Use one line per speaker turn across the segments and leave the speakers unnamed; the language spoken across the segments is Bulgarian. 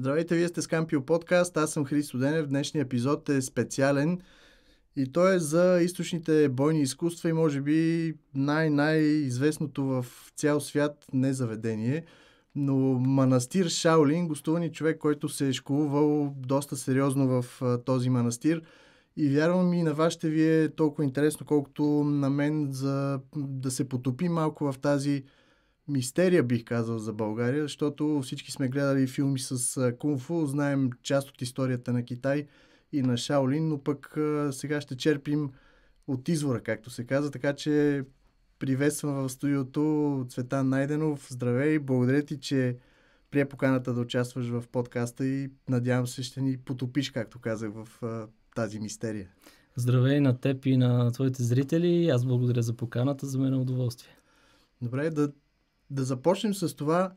Здравейте, вие сте с Кампио подкаст, аз съм Христо Денев. Днешният епизод е специален. И той е за източните бойни изкуства и може би най-най-известното в цял свят не заведение, но манастир Шаолин, гостувани човек, който се е школувал доста сериозно в този манастир. И вярвам и на вас ще ви е толкова интересно, колкото на мен за да се потопи малко в тази мистерия, бих казал, за България, защото всички сме гледали филми с кунфу, знаем част от историята на Китай и на Шаолин, но пък сега ще черпим от извора, както се каза, така че приветствам в студиото Цветан Найденов. Здравей, благодаря ти, че прие поканата да участваш в подкаста и надявам се ще ни потопиш, както казах, в тази мистерия.
Здравей на теб и на твоите зрители. Аз благодаря за поканата, за мен е удоволствие.
Добре, да да започнем с това,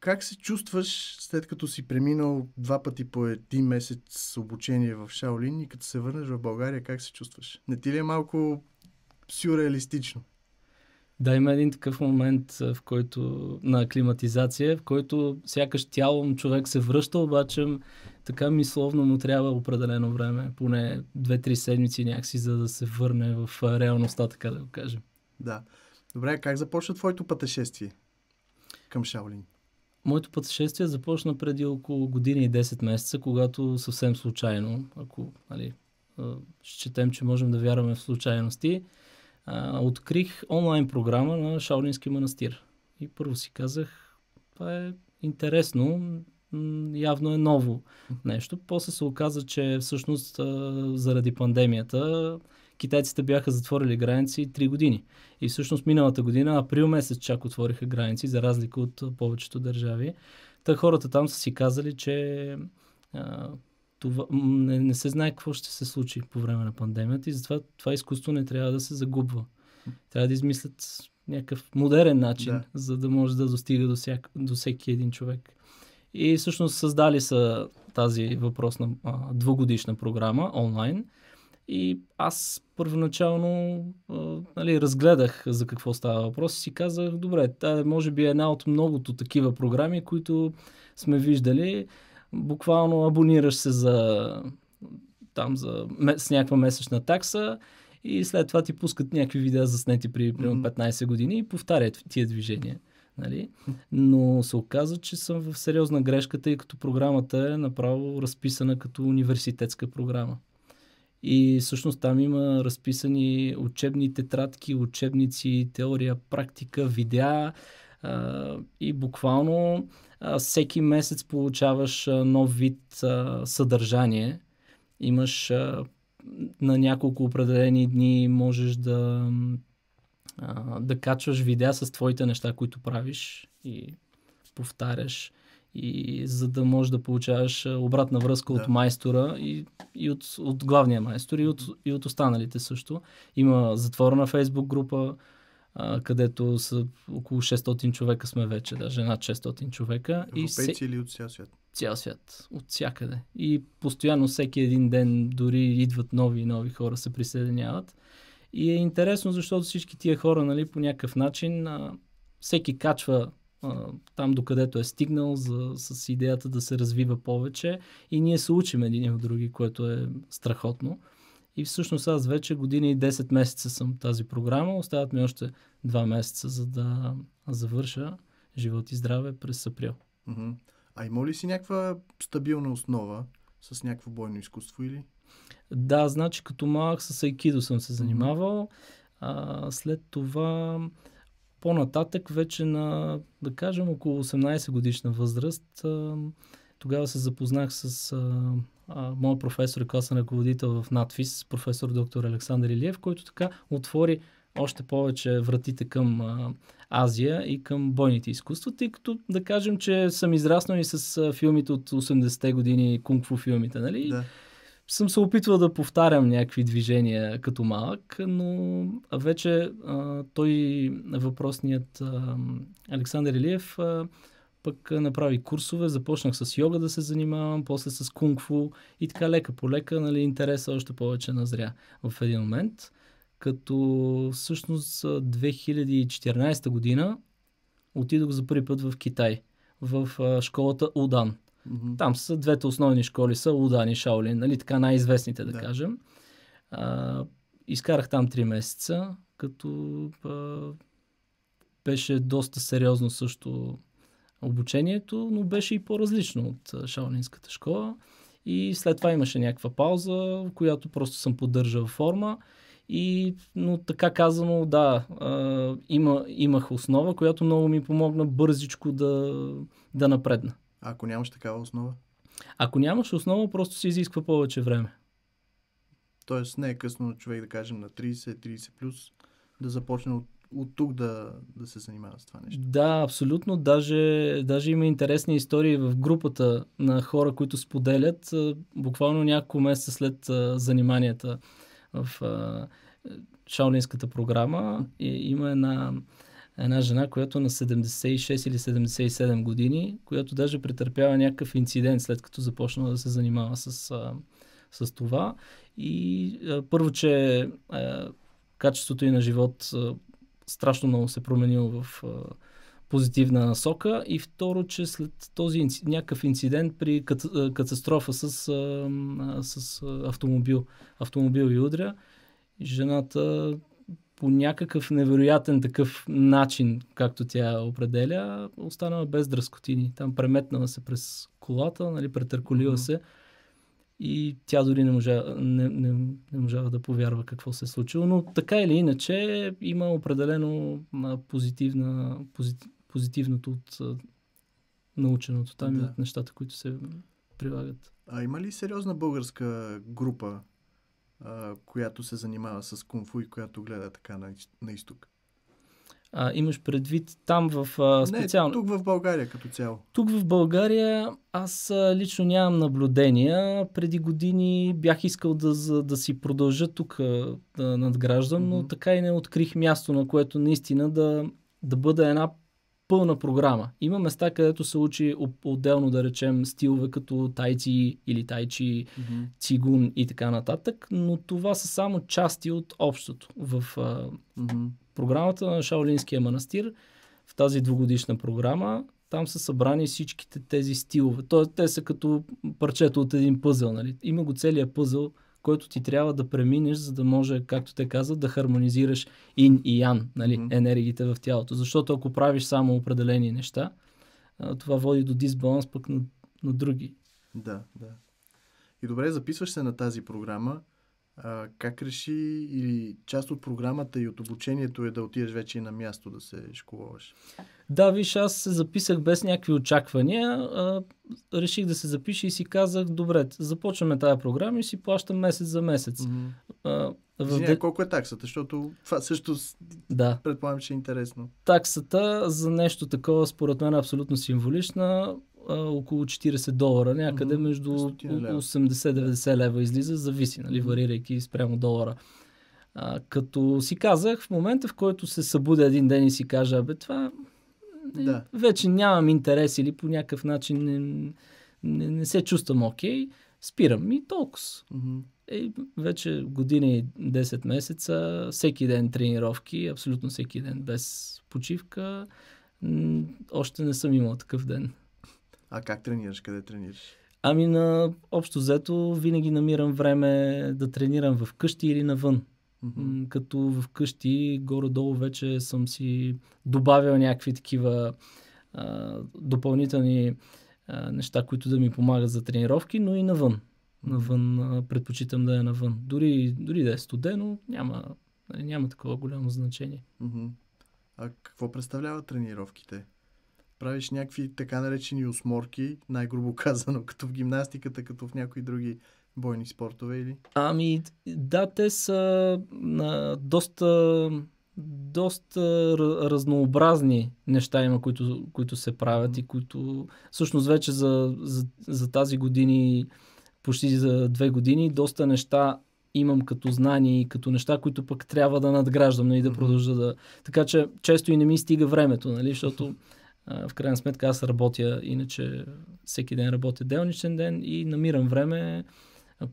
как се чувстваш след като си преминал два пъти по един месец обучение в Шаолин и като се върнеш в България, как се чувстваш? Не ти ли е малко сюрреалистично?
Да, има един такъв момент, в който на аклиматизация, в който сякаш тялом човек се връща, обаче така мисловно му трябва определено време, поне две-три седмици някакси, за да се върне в реалността, така да го кажем.
Да. Добре, как започна твоето пътешествие към Шаолин?
Моето пътешествие започна преди около година и 10 месеца, когато съвсем случайно, ако нали, счетем, че можем да вярваме в случайности, открих онлайн програма на Шаолински манастир. И първо си казах, това е интересно, явно е ново нещо. После се оказа, че всъщност заради пандемията китайците бяха затворили граници 3 години. И всъщност миналата година, април месец чак отвориха граници, за разлика от повечето държави. Та хората там са си казали, че а, това, не, не се знае какво ще се случи по време на пандемията и затова това изкуство не трябва да се загубва. Трябва да измислят някакъв модерен начин, да. за да може да достига до, всяк, до всеки един човек. И всъщност създали са тази въпросна а, двугодишна програма онлайн, и аз първоначално а, нали, разгледах за какво става въпрос и си казах, добре, тая може би е една от многото такива програми, които сме виждали. Буквално абонираш се за там за, с някаква месечна такса и след това ти пускат някакви видеа заснети при примерно 15 години и повтарят тия движения. Нали? Но се оказа, че съм в сериозна грешка, тъй като програмата е направо разписана като университетска програма. И всъщност там има разписани учебни тетрадки, учебници, теория, практика, видеа и буквално всеки месец получаваш нов вид съдържание. Имаш на няколко определени дни можеш да, да качваш видеа с твоите неща, които правиш и повтаряш и за да можеш да получаваш обратна връзка да. от майстора и, и от, от главния майстор и от, и от останалите също. Има затворена фейсбук група, а, където са около 600 човека сме вече, даже над 600 човека.
Европейци и се... или от цял свят?
Цял свят, от всякъде. И постоянно всеки един ден дори идват нови и нови хора се присъединяват. И е интересно, защото всички тия хора, нали, по някакъв начин, а, всеки качва там докъдето е стигнал за, с идеята да се развива повече и ние се учим един от други, което е страхотно. И всъщност аз вече година и 10 месеца съм тази програма. Остават ми още 2 месеца, за да завърша живот и здраве през април.
А има ли си някаква стабилна основа с някакво бойно изкуство или?
Да, значи като малък с айкидо съм се занимавал. А, след това по-нататък, вече на, да кажем, около 18 годишна възраст, тогава се запознах с а, моят професор и класен ръководител в надфис, професор доктор Александър Илиев, който така отвори още повече вратите към а, Азия и към бойните изкуства, тъй като да кажем, че съм израснал и с а, филмите от 80-те години, кунг-фу филмите, нали? Да съм се опитвал да повтарям някакви движения като малък, но вече а, той, въпросният а, Александър Илиев, а, пък направи курсове, започнах с йога да се занимавам, после с кунг-фу и така лека по лека, нали, интереса още повече назря в един момент. Като всъщност 2014 година отидох за първи път в Китай, в а, школата Удан
Мгм.
Там са двете основни школи, са Удан и Шаолин, нали, така най-известните да,
Да.
кажем. А, изкарах там 3 месеца, като а, беше доста сериозно също обучението, но беше и по-различно от Шаолинската школа. И след това имаше някаква пауза, в която просто съм поддържал форма. И, но така казано, да, а, има, имах основа, която много ми помогна бързичко да, да напредна.
А ако нямаш такава основа?
Ако нямаш основа, просто се изисква повече време.
Тоест не е късно човек да кажем на 30-30 плюс да започне от, от тук да, да се занимава с това нещо.
Да, абсолютно. Даже, даже има интересни истории в групата на хора, които споделят буквално няколко месеца след заниманията в Шаолинската програма. И, има една, една жена, която на 76 или 77 години, която даже претърпява някакъв инцидент след като започна да се занимава с, с това. И първо, че а, качеството и на живот а, страшно много се променило в а, позитивна насока и второ, че след този инци... някакъв инцидент при катастрофа с, а, с автомобил, автомобил и удря, жената по някакъв невероятен такъв начин, както тя определя, останала без дръскотини. Там преметнала се през колата, нали, претърколила
Мгм.
се и тя дори не можа, не, не, не можава да повярва какво се е случило. Но така или иначе има определено позитивна, позит, позитивното от наученото там и
Да.
от нещата, които се прилагат.
А има ли сериозна българска група, а, която се занимава с кунфу и която гледа така на, на изток?
А, имаш предвид там в а, специално...
Не, тук в България като цяло.
Тук в България аз а, лично нямам наблюдения. Преди години бях искал да, за- да си продължа тук а, да надграждам, но
Мгм.
така и не открих място, на което наистина да, да бъде една пълна програма. Има места, където се учи от- отделно, да речем, стилове като тайци или тайчи,
Мгм.
цигун и така нататък, но това са само части от общото. В а,
Мгм.
програмата на Шаолинския манастир, в тази двугодишна програма, там са събрани всичките тези стилове. Тоест, те са като парчето от един пъзъл. Нали? Има го целият пъзъл, който ти трябва да преминеш, за да може, както те казват, да хармонизираш ин и ян, нали?
Мгм.
енергиите в тялото. Защото ако правиш само определени неща, това води до дисбаланс пък на, на други.
Да, да. И добре, записваш се на тази програма. А, как реши или част от програмата и от обучението е да отидеш вече и на място да се школуваш?
Да, виж, аз се записах без някакви очаквания. А, реших да се запиша и си казах, добре, започваме тази програма и си плащам месец за месец.
Мгм.
А, в
Извиня, колко е таксата? Защото това също
Да,
предполагам, че е интересно.
таксата за нещо такова според мен е абсолютно символична. А, около 40 долара, някъде
Мгм.
между
Стотина лева.
80-90 лева излиза, зависи, нали, варирайки спрямо долара. А, като си казах, в момента в който се събудя един ден и си кажа, бе, това е,
Да.
вече нямам интерес или по някакъв начин не, не, не се чувствам окей, спирам и толкова.
Мгм.
Е, вече година и 10 месеца, всеки ден тренировки, абсолютно всеки ден, без почивка. Още не съм имал такъв ден.
А как тренираш? Къде тренираш?
Ами на общо взето винаги намирам време да тренирам в къщи или навън. М, Като в къщи горе-долу вече съм си добавил някакви такива а, допълнителни а, неща, които да ми помагат за тренировки, но и навън. Навън а, предпочитам да е навън. Дори, дори да е студено, няма, нали, няма такова голямо значение.
Мгм. А какво представляват тренировките? Правиш някакви така наречени осморки, най-грубо казано, като в гимнастиката, като в някои други бойни спортове или?
Ами, да, те са а, доста, доста ра- разнообразни неща има, които, които се правят и които всъщност вече за, за, за тази години, почти за две години, доста неща имам като знания и като неща, които пък трябва да надграждам нали, да продължа да... Така че често и не ми стига времето, нали, защото а, в крайна сметка аз работя, иначе всеки ден работя делничен ден и намирам време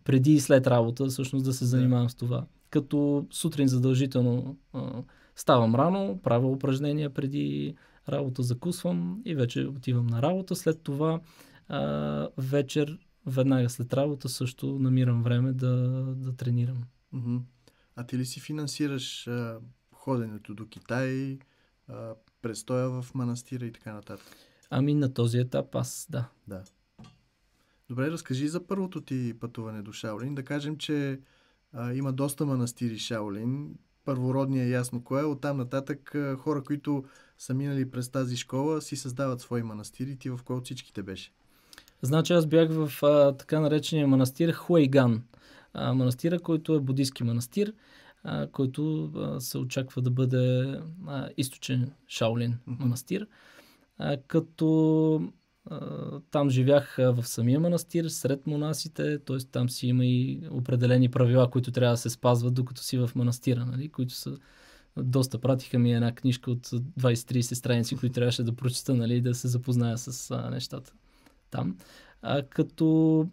преди и след работа всъщност да се занимавам с това. Като сутрин задължително а, ставам рано, правя упражнения преди работа, закусвам и вече отивам на работа. След това а, вечер, веднага след работа, също намирам време да, да тренирам.
А ти ли си финансираш а, ходенето до Китай, а, престоя в манастира и така нататък?
Ами на този етап аз, да.
Да. Добре, разкажи за първото ти пътуване до Шаолин. Да кажем, че а, има доста манастири Шаолин. Първородния е ясно кое. Оттам нататък а, хора, които са минали през тази школа, си създават свои манастири. Ти в кой от всичките беше?
Значи аз бях в а, така наречения манастир Хуейган. А, манастира, който е буддийски манастир, а, който а, се очаква да бъде а, източен Шаолин манастир. А, като а, там живях в самия манастир, сред монасите, т.е. там си има и определени правила, които трябва да се спазват, докато си в манастира, нали? които са доста пратиха ми една книжка от 20-30 страници, които трябваше да прочета, нали, да се запозная с а, нещата там. А, като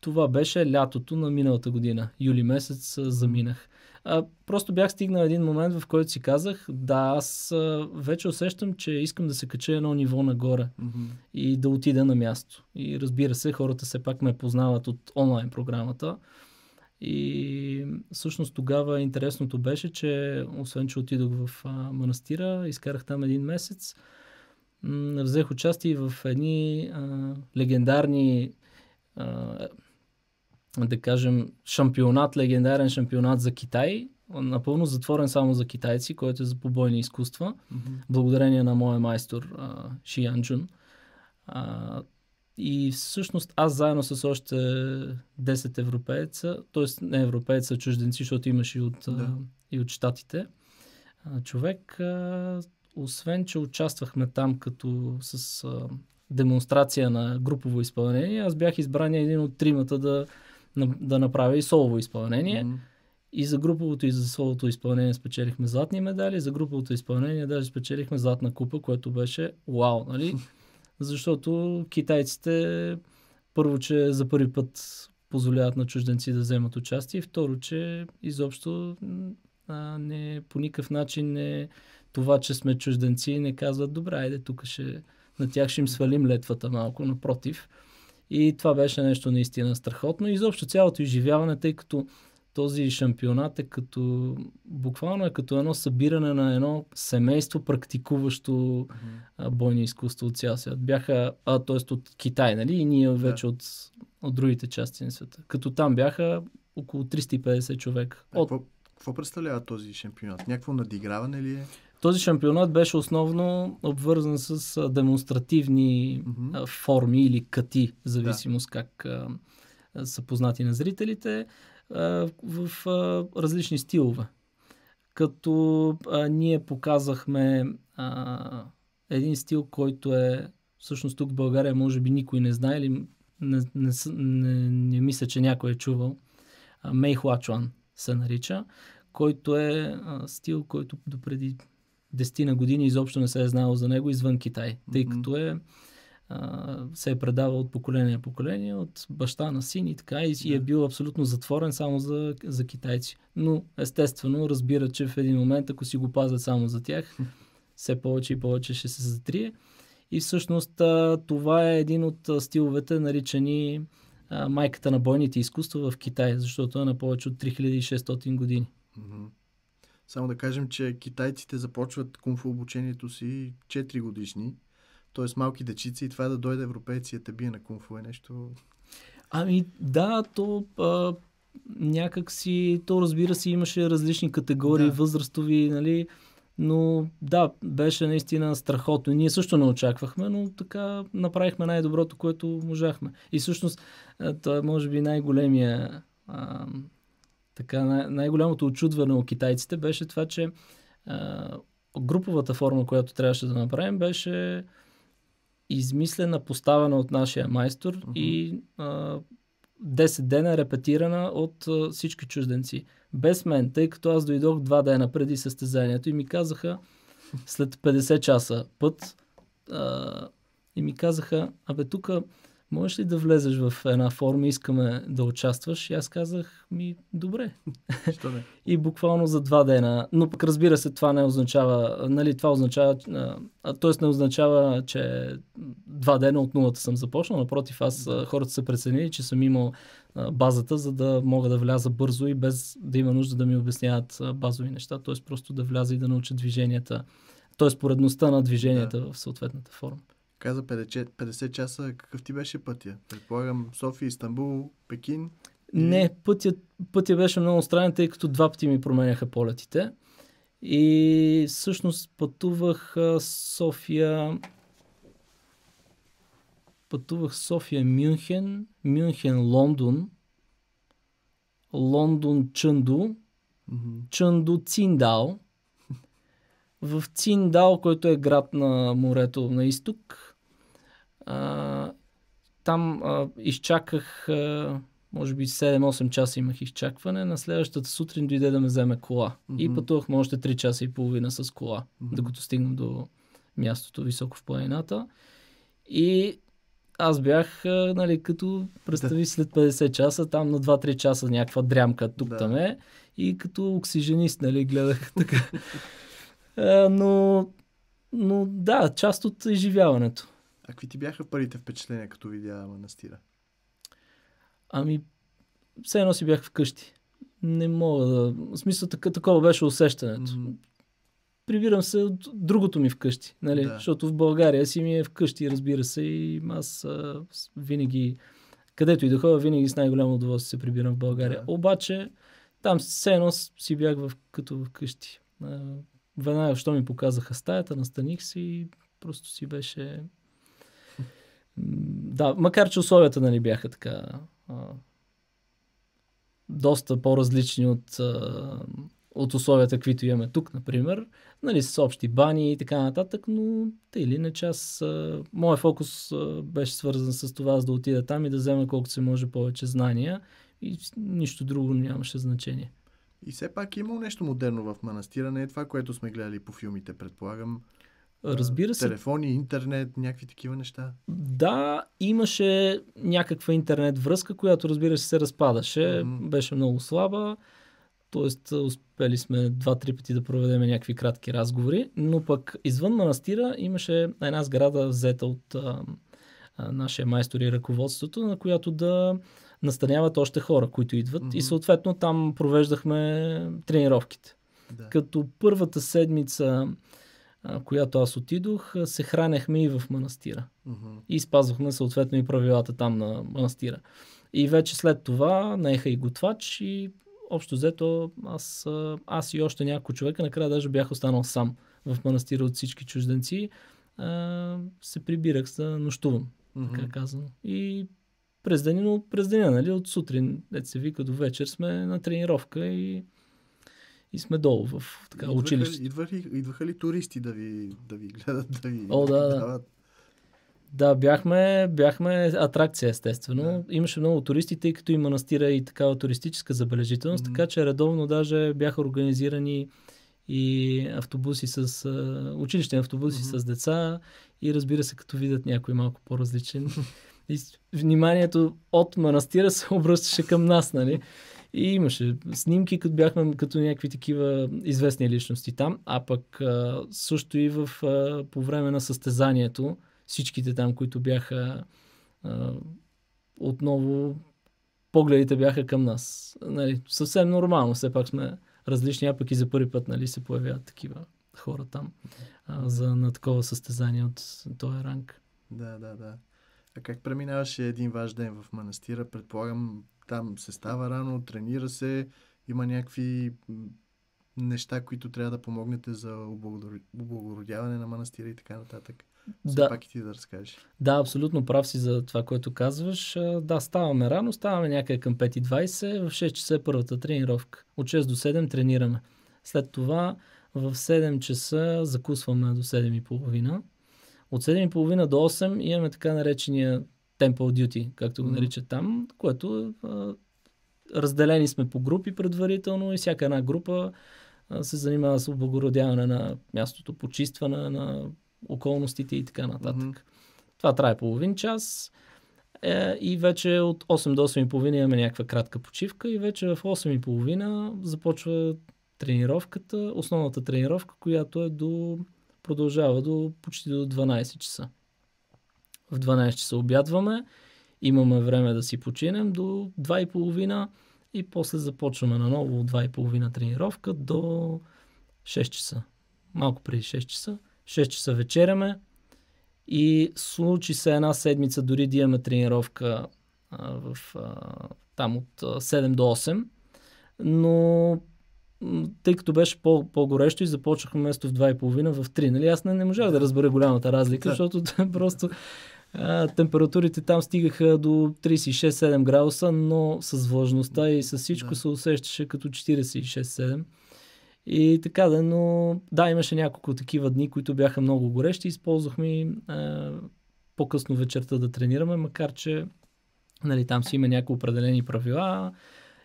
това беше лятото на миналата година. Юли месец заминах. А, просто бях стигнал един момент, в който си казах, да, аз а, вече усещам, че искам да се кача едно ниво нагоре
Мгм.
и да отида на място. И разбира се, хората все пак ме познават от онлайн програмата. И всъщност тогава интересното беше, че освен, че отидох в а, манастира, изкарах там един месец, м- взех участие в едни а, легендарни а, да кажем, шампионат, легендарен шампионат за Китай, напълно затворен само за китайци, който е за побойни изкуства
Мгм.
благодарение на моя майстор а, Ши Янджун. А, и всъщност аз заедно с още 10 европейца, т.е. не европейца, чужденци, защото имаше и от,
Да.
и от щатите, човек, а, освен че участвахме там като с а, демонстрация на групово изпълнение, аз бях избран един от тримата да, да направя и солово изпълнение.
Мгм.
И за груповото и за солото изпълнение спечелихме златни медали, за груповото изпълнение даже спечелихме златна купа, което беше вау, нали? Защото китайците първо, че за първи път позволяват на чужденци да вземат участие, и второ, че изобщо а, не, по никакъв начин не това, че сме чужденци, не казват, добре, айде, тук ще, на тях ще им свалим летвата малко, напротив. И това беше нещо наистина страхотно. И изобщо цялото изживяване, тъй като този шампионат е като, буквално е като едно събиране на едно семейство, практикуващо а, бойни изкуства от цял свят. Бяха, а, т.е. от Китай, нали? И ние вече от, от другите части на света. Като там бяха около 350 човека.
А
От
Какво, какво представлява този шампионат? Някакво надиграване ли е?
Този шампионат беше основно обвързан с демонстративни а, форми или кати, в зависимост как а, са познати на зрителите, а, в а, различни стилове. Като а, ние показахме а, един стил, който е всъщност тук в България може би никой не знае или не, не, не, не мисля, че някой е чувал. А, Мей Хуачуан се нарича, който е а, стил, който допреди 10 на години изобщо не се е знало за него извън Китай, тъй
Мгм.
като е а, се е предавал от поколение в поколение, от баща на син и така, и, и е
Да.
бил абсолютно затворен само за, за китайци. Но естествено разбира, че в един момент, ако си го пазят само за тях, все повече и повече ще се затрие. И всъщност а, това е един от стиловете, наричани а, майката на бойните изкуства в Китай, защото е на повече от 3600 години.
Мгм. Само да кажем, че китайците започват кунфу обучението си 4 годишни, т.е. малки дечици и това да дойде европейци и да бие на кунфу е нещо...
Ами да, то а, някак си, то разбира се имаше различни категории,
Да.
възрастови, нали, но да, беше наистина страхотно. Ние също не очаквахме, но така направихме най-доброто, което можахме. И всъщност, това е може би най-големия, а, така, най- най-голямото очудване у китайците беше това, че а, груповата форма, която трябваше да направим, беше измислена, поставена от нашия майстор
Мгм.
и а, 10 дена репетирана от а, всички чужденци. Без мен, тъй като аз дойдох два дена преди състезанието и ми казаха след 50 часа път а, и ми казаха, абе тук можеш ли да влезеш в една форма, искаме да участваш? И аз казах, ми добре.
Що не?
И буквално за два дена. Но пък разбира се, това не означава, нали, това означава, т.е. не означава, че два дена от нулата съм започнал. Напротив, аз хората са преценили, че съм имал базата, за да мога да вляза бързо и без да има нужда да ми обясняват базови неща. Т.е. просто да вляза и да науча движенията. Т.е. поредността на движенията да. в съответната форма.
Каза 50, 50 часа. Какъв ти беше пътя? Предполагам София, Истанбул, Пекин?
Не, пътя, пътя беше много странен, тъй като два пъти ми променяха полетите. И всъщност пътувах София пътувах София Мюнхен, Мюнхен Лондон, Лондон Чънду, mm-hmm. Чънду Циндал. В Циндал, който е град на морето на изток, а, там а, изчаках а, може би 7-8 часа имах изчакване. На следващата сутрин дойде да ме вземе кола. Mm-hmm. И пътувахме още 3 часа и половина с кола, mm-hmm. докато стигнем до мястото високо в планината. И аз бях, нали, като представи след 50 часа, там на 2-3 часа някаква дрямка тук да. там е. И като оксиженист, нали, гледах така. но, но да, част от изживяването.
А какви ти бяха първите впечатления, като видя манастира?
Ами, все едно си бях вкъщи. Не мога да... В смисъл, така, такова беше усещането. Mm-hmm. Прибирам се от другото ми вкъщи, нали? Да. Защото в България си ми е вкъщи, разбира се, и аз а, винаги, където и да ходя, винаги с най-голямо удоволствие се прибирам в България. Да. Обаче, там все едно си бях в, като вкъщи. Веднага, що ми показаха стаята, настаних си и просто си беше... Да, макар че условията нали, бяха така доста по-различни от, а, от условията, които имаме тук, например, нали, с общи бани и така нататък, но те или иначе аз, а, моят фокус а, беше свързан с това, за да отида там и да взема колкото се може повече знания и нищо друго нямаше значение.
И все пак има нещо модерно в манастира, не е това, което сме гледали по филмите, предполагам.
Разбира се.
Телефони, интернет, някакви такива неща.
Да, имаше някаква интернет връзка, която разбира се се разпадаше. Mm-hmm. Беше много слаба. Тоест, успели сме два-три пъти да проведем някакви кратки разговори. Но пък извън манастира имаше една сграда взета от а, а, нашия майстор и ръководството, на която да настаняват още хора, които идват. Mm-hmm. И съответно там провеждахме тренировките. Да. Като първата седмица която аз отидох, се хранехме и в манастира. Uh-huh. И спазвахме съответно и правилата там на манастира. И вече след това наеха и готвач и общо взето аз, аз и още няколко човека, накрая даже бях останал сам в манастира от всички чужденци. А, се прибирах да нощувам, uh-huh. така казано. И през деня, но през деня, нали, от сутрин, дете се вика до вечер сме на тренировка и и сме долу в така, идваха, училище.
Идваха, идваха ли туристи да ви, да ви гледат, да ви
О, да, да. Да, бяхме, бяхме атракция, естествено. Да. Имаше много туристи, тъй като и манастира и такава туристическа забележителност, mm-hmm. така че редовно даже бяха организирани и автобуси с училищни автобуси mm-hmm. с деца и разбира се, като видят някой малко по-различен. и вниманието от манастира се обръщаше към нас, нали? И имаше снимки, като бяхме като някакви такива известни личности там, а пък също и в, по време на състезанието, всичките там, които бяха отново погледите бяха към нас. Нали, съвсем нормално, все пак сме различни, а пък и за първи път нали, се появяват такива хора там а, за, на такова състезание от този ранг.
Да, да, да. А как преминаваше един ваш ден в манастира? Предполагам, там се става рано, тренира се, има някакви неща, които трябва да помогнете за облагородяване на манастира и така нататък. Да. пак и ти да разкажеш.
Да, абсолютно прав си за това, което казваш. Да, ставаме рано, ставаме някъде към 5.20, в 6 часа е първата тренировка. От 6 до 7 тренираме. След това в 7 часа закусваме до 7.30. От 7.30 до 8 имаме така наречения Temple Duty, както го наричат там, което а, разделени сме по групи предварително и всяка една група а, се занимава с облагородяване на мястото, почистване на околностите и така нататък. Mm-hmm. Това трае половин час е, и вече от 8 до 8.30 имаме някаква кратка почивка и вече в 8.30 започва тренировката, основната тренировка, която е до, продължава до почти до 12 часа в 12 часа обядваме, имаме време да си починем до 2.30 и после започваме наново от 2.30 тренировка до 6 часа. Малко преди 6 часа. 6 часа вечеряме и случи се една седмица дори да имаме тренировка а, в, а, там от а, 7 до 8, но тъй като беше по- по-горещо и започнахме вместо в 2.30 в 3. Нали? Аз не, не можах да разбера голямата разлика, да. защото просто а, температурите там стигаха до 36-7 градуса, но с влажността и с всичко да. се усещаше като 46-7. И така да, но да, имаше няколко такива дни, които бяха много горещи. Използвахме по-късно вечерта да тренираме, макар че нали, там си има някои определени правила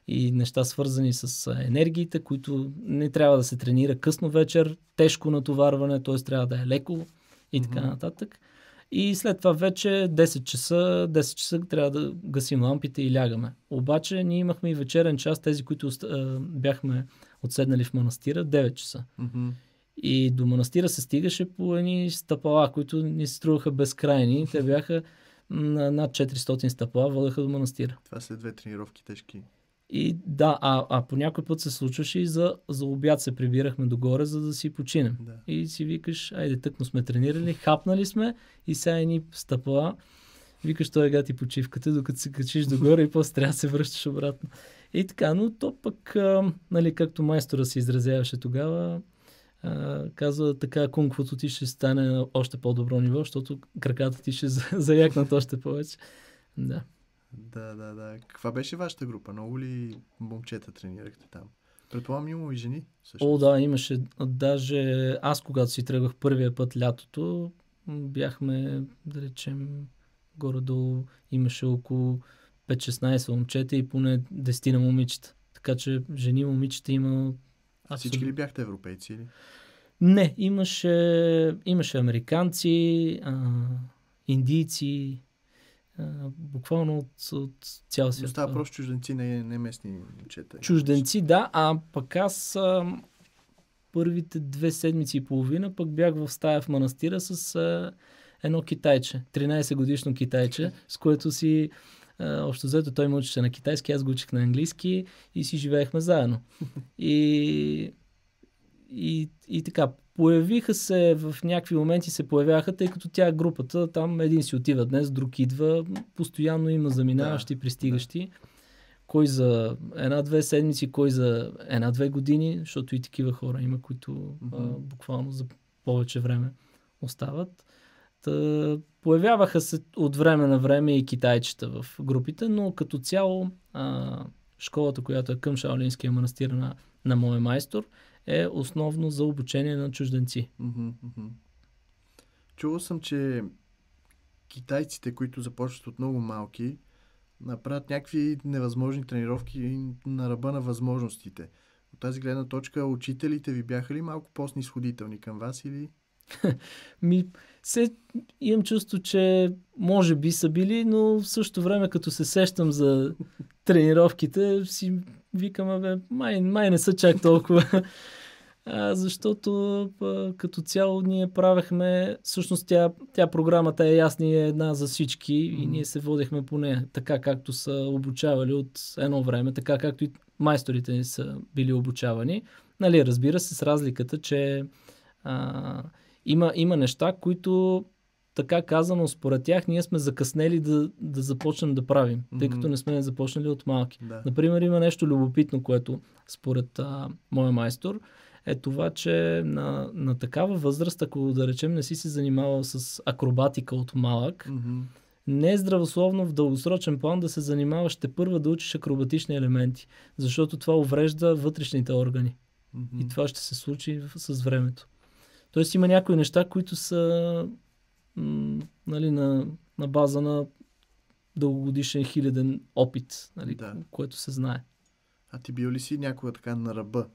и неща свързани с енергиите, които не трябва да се тренира късно вечер, тежко натоварване, т.е. трябва да е леко и така нататък. И след това вече 10 часа, 10 часа трябва да гасим лампите и лягаме. Обаче ние имахме и вечерен час, тези, които а, бяхме отседнали в манастира, 9 часа.
Mm-hmm.
И до манастира се стигаше по едни стъпала, които ни се струваха безкрайни. Те бяха на над 400 стъпала, водеха до манастира.
Това са две тренировки тежки.
И да, а, а по някой път се случваше и за, за обяд се прибирахме догоре, за да си починем.
Да.
И си викаш, айде, тъкно сме тренирали, хапнали сме и сега ни стъпала. Викаш, той гати почивката, докато се качиш догоре и после трябва да се връщаш обратно. И така, но то пък, а, нали, както майстора се изразяваше тогава, а, казва така, кунквото ти ще стане още по-добро ниво, защото краката ти ще заякнат още повече. Да.
Да, да, да. Каква беше вашата група? Много ли момчета тренирахте там? Предполагам има и жени.
Също. О, да, имаше. Даже аз, когато си тръгвах първия път лятото, бяхме, да речем, горе-долу имаше около 5-16 момчета и поне 10 на момичета. Така че жени момичета има...
А всички ли бяхте европейци или?
Не, имаше, имаше американци, а, индийци, буквално от, от цял свят.
Става просто чужденци, не, не местни момчета.
Чужденци, да, а пък аз а, първите две седмици и половина пък бях в стая в манастира с а, едно китайче, 13 годишно китайче, с което си а, общо взето той му учеше на китайски, аз го учих на английски и си живеехме заедно. И, и, и така, Появиха се в някакви моменти се появяха, тъй като тя групата, там един си отива днес, друг идва, постоянно има заминаващи, да, пристигащи. Да. Кой за една-две седмици, кой за една-две години, защото и такива хора има, които mm-hmm. а, буквално за повече време остават. Та, появяваха се от време на време и китайчета в групите, но като цяло а, школата, която е към Шаолинския манастир на, на моя майстор, е основно за обучение на чужденци.
Чувал съм, че китайците, които започват от много малки, направят някакви невъзможни тренировки на ръба на възможностите. От тази гледна точка, учителите ви бяха ли малко по-снисходителни към вас или?
Ми, се, имам чувство, че може би са били, но в същото време, като се сещам за тренировките, си викам, бе, май, май не са чак толкова а, защото а, като цяло ние правехме, всъщност тя, тя програмата е ясна и е една за всички mm-hmm. и ние се водехме по нея, така както са обучавали от едно време, така както и майсторите ни са били обучавани. Нали, разбира се, с разликата, че а, има, има неща, които така казано, според тях, ние сме закъснели да, да започнем да правим, mm-hmm. тъй като не сме започнали от малки.
Да.
Например, има нещо любопитно, което според а, моя майстор, е това, че на, на такава възраст, ако да речем не си се занимавал с акробатика от малък,
mm-hmm.
не е здравословно в дългосрочен план да се занимаваш те първа да учиш акробатични елементи, защото това уврежда вътрешните органи.
Mm-hmm.
И това ще се случи с времето. Тоест има някои неща, които са нали, на, на база на дългогодишен хиляден опит, нали,
да.
което се знае.
А ти бил ли си някога така на ръба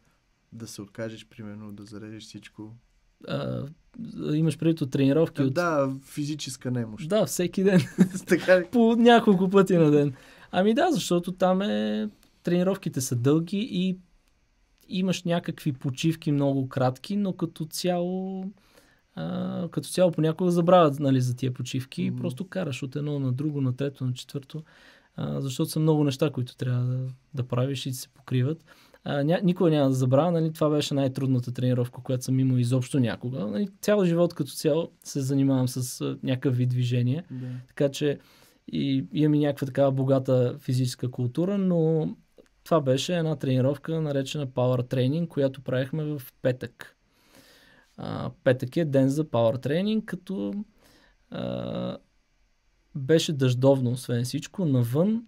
да се откажеш, примерно, да зарежеш всичко?
А, имаш преди от тренировки?
А,
от...
Да, физическа немощ.
Да, всеки ден. По няколко пъти на ден. Ами да, защото там е... Тренировките са дълги и имаш някакви почивки много кратки, но като цяло а, като цяло понякога забравят нали, за тия почивки
Мгм.
и просто караш от едно на друго, на трето, на четвърто, а, защото са много неща, които трябва да, да правиш и се покриват. А, ня, никога няма да забравя, нали, това беше най-трудната тренировка, която съм имал изобщо някога. Нали, цял живот като цяло се занимавам с а, някакъв вид движение.
Да.
Така че и имам и някаква такава богата физическа култура, но това беше една тренировка, наречена Power Training, която правихме в петък. А, петък е ден за Power Training, като а, беше дъждовно, освен всичко, навън.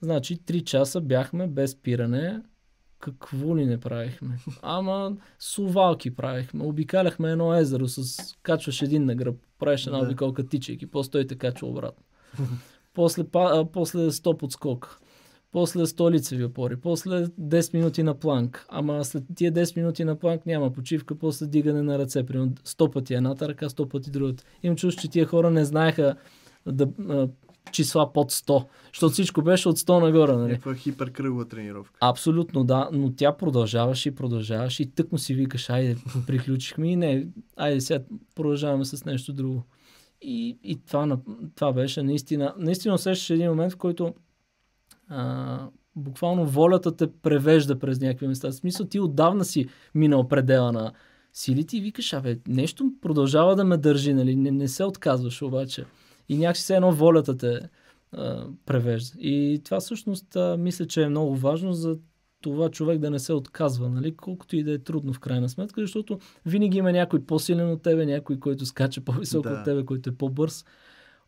Значи 3 часа бяхме без спиране. Какво ли не правихме? Ама сувалки правихме. Обикаляхме едно езеро с... Качваш един на гръб, правиш една
Да.
обиколка тичайки, после той те качва обратно. после, па, а, после 100 подскока. После 100 лицеви опори. После 10 минути на планк. Ама след тия 10 минути на планк няма почивка, после дигане на ръце. Примерно 100 пъти едната ръка, 100 пъти другата. Им чуш, че тия хора не знаеха да, а, числа под 100. Защото всичко беше от 100 нагоре. Нали?
Някаква хиперкръгла тренировка.
Абсолютно да, но тя продължаваше и продължаваше и тък му си викаш, айде, приключихме и не, айде сега продължаваме с нещо друго. И, и това, това беше наистина, наистина усещаш един момент, в който а, буквално волята те превежда през някакви места. В смисъл ти отдавна си минал предела на силите и викаш, абе, нещо продължава да ме държи, нали? Не, не се отказваш обаче. И някакси все едно волята те а, превежда. И това всъщност а, мисля, че е много важно за това човек да не се отказва, нали? колкото и да е трудно в крайна сметка, защото винаги има някой по-силен от тебе, някой, който скача по-високо
Да.
от тебе, който е по-бърз.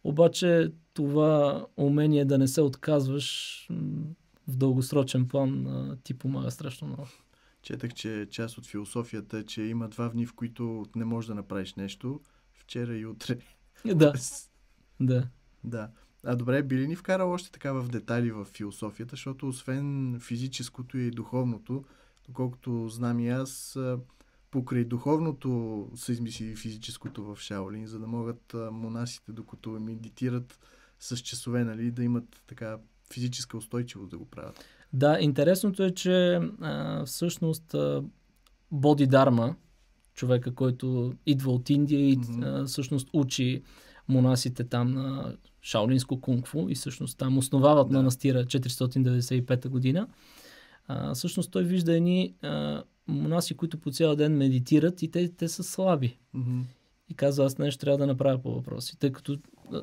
Обаче това умение да не се отказваш в дългосрочен план ти помага страшно много.
Четах, че част от философията е, че има два дни, в които не можеш да направиш нещо. Вчера и утре.
Да, да.
Да. А добре, би ли ни вкарал още така в детайли в философията, защото освен физическото и духовното, доколкото знам и аз, покрай духовното са измислили физическото в Шаолин, за да могат монасите, докато медитират с часове, нали, да имат така физическа устойчивост да го правят.
Да, интересното е, че а, всъщност а, Боди Дарма, човека, който идва от Индия и
Мгм.
а, всъщност учи монасите там на Шаолинско кунг-фу и всъщност там основават
Да.
манастира 495 година. А, всъщност той вижда едни а, монаси, които по цял ден медитират и те, те са слаби.
Мгм.
И казва, аз нещо трябва да направя по въпроси. Тъй като,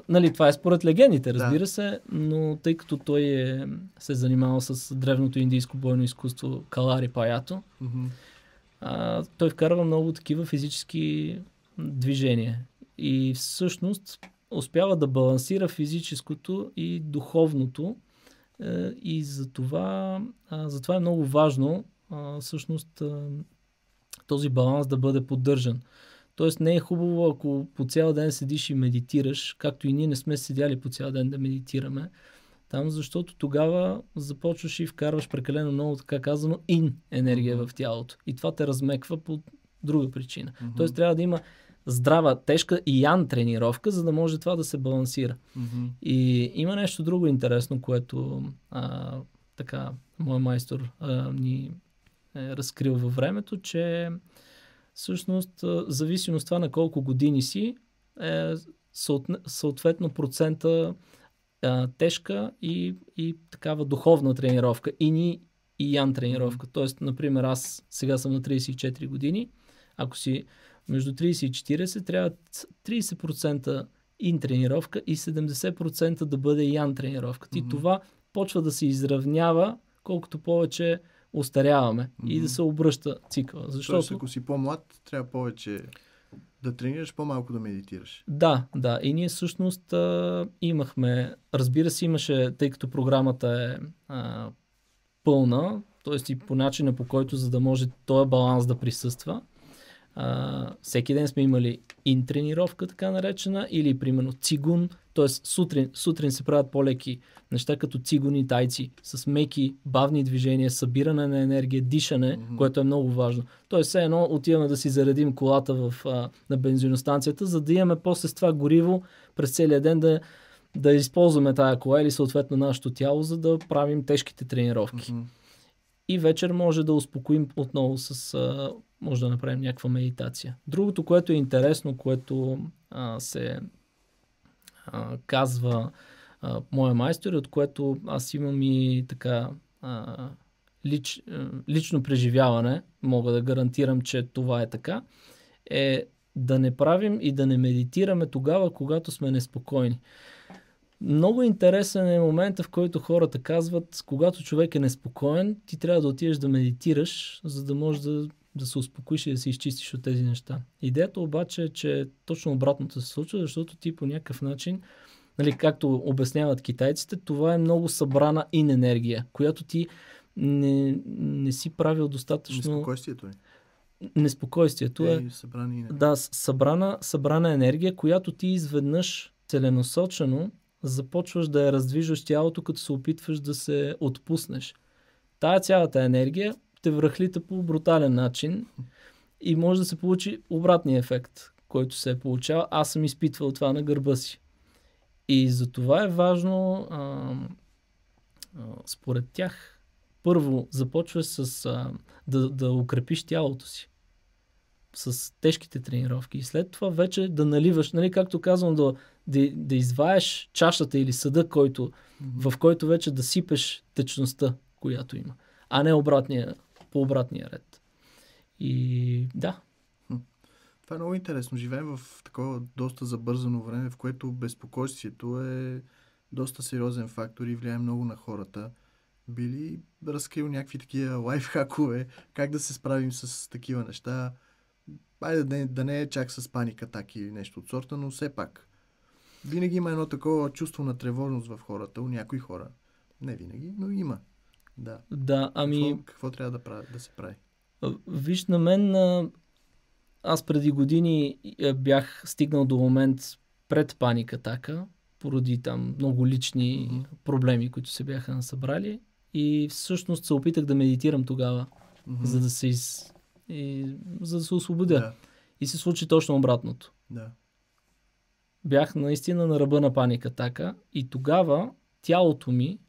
нали, това е според легендите,
Да.
разбира се, но тъй като той е, се е занимавал с древното индийско бойно изкуство Калари Паято,
Мгм.
а, той вкарва много такива физически движения. И всъщност успява да балансира физическото и духовното. Е, и за това, а, за това е много важно а, всъщност а, този баланс да бъде поддържан. Тоест не е хубаво, ако по цял ден седиш и медитираш, както и ние не сме седяли по цял ден да медитираме, там, защото тогава започваш и вкарваш прекалено много, така казано, ин енергия
Мгм.
в тялото. И това те размеква по друга причина.
Мгм.
Тоест трябва да има здрава, тежка и ян тренировка, за да може това да се балансира.
Мгм.
И има нещо друго интересно, което а, така, мой майстор а, ни е разкрил във времето, че всъщност а, зависимо от това на колко години си, е съответно процента а, тежка и, и такава духовна тренировка. И ни и ян тренировка. Тоест, например, аз сега съм на 34 години. Ако си между 30 и 40, трябва 30% ин тренировка и 70% да бъде ян тренировка. И
Мгм.
това почва да се изравнява колкото повече устаряваме и
Мгм.
да се обръща цикъла.
Тоест,
Защото
ако си по-млад, трябва повече да тренираш, по-малко да медитираш.
Да, да. И ние всъщност а, имахме, разбира се, имаше, тъй като програмата е а, пълна, т.е. и по начина по който, за да може този баланс да присъства, а, всеки ден сме имали ин тренировка, така наречена, или примерно цигун, т.е. сутрин, сутрин се правят по-леки неща като цигуни, тайци, с меки, бавни движения, събиране на енергия, дишане,
Мгм.
което е много важно. Тоест, все едно отиваме да си заредим колата в, а, на бензиностанцията, за да имаме после с това гориво през целия ден да, да използваме тая кола или съответно нашето тяло, за да правим тежките тренировки.
Мгм.
И вечер може да успокоим отново с а, може да направим някаква медитация. Другото, което е интересно, което а, се казва а, моя майстор, от което аз имам и така лич, лично преживяване, мога да гарантирам, че това е така, е да не правим и да не медитираме тогава, когато сме неспокойни. Много интересен е момента, в който хората казват, когато човек е неспокоен, ти трябва да отидеш да медитираш, за да можеш да, да се успокоиш и да се изчистиш от тези неща. Идеята обаче е, че точно обратното се случва, защото ти по някакъв начин, нали, както обясняват китайците, това е много събрана ин енергия, която ти не, не си правил достатъчно...
Неспокойствието е.
Неспокойствието е... е
събрани...
Да, събрана, събрана енергия, която ти изведнъж целенасочено започваш да я раздвижваш тялото, като се опитваш да се отпуснеш. Тая цялата енергия те връхлита по брутален начин и може да се получи обратния ефект, който се е получава. Аз съм изпитвал това на гърба си. И за това е важно, а, а, според тях, първо започваш с а, да, да укрепиш тялото си с тежките тренировки и след това вече да наливаш, нали, както казвам, да, да, да изваеш чашата или съда, който, mm-hmm. в който вече да сипеш течността, която има, а не обратния, по обратния ред. И да.
Това е много интересно. Живеем в такова доста забързано време, в което безпокойствието е доста сериозен фактор и влияе много на хората. Били разкрил някакви такива лайфхакове, как да се справим с такива неща. Айде да не, да не е чак с паника, так или нещо от сорта, но все пак винаги има едно такова чувство на тревожност в хората, у някои хора. Не винаги, но има. Да.
Да, ами...
Какво, какво трябва да, прави, да се прави?
Виж, на мен аз преди години бях стигнал до момент пред паника така, поради там много лични mm-hmm. проблеми, които се бяха събрали. И всъщност се опитах да медитирам тогава, mm-hmm. за да се из... и... за да се освободя. Да. И се случи точно обратното.
Да
бях наистина на ръба на паника така и тогава тялото ми,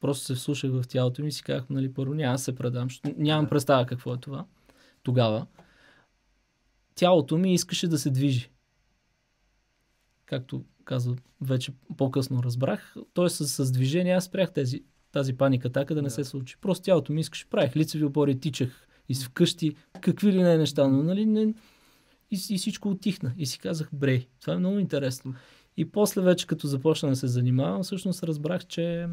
просто се вслушах в тялото ми и си казах, нали, първо няма да се предам, нямам да. представа какво е това. Тогава тялото ми искаше да се движи. Както казва, вече по-късно разбрах. Тоест с, с движение аз спрях тези, тази паника така да не да. се случи. Просто тялото ми искаше, правих лицеви опори, тичах из вкъщи, какви ли не неща, но нали, не, и, и всичко отихна. И си казах, брей, това е много интересно. И после вече, като започна да се занимавам, всъщност разбрах, че,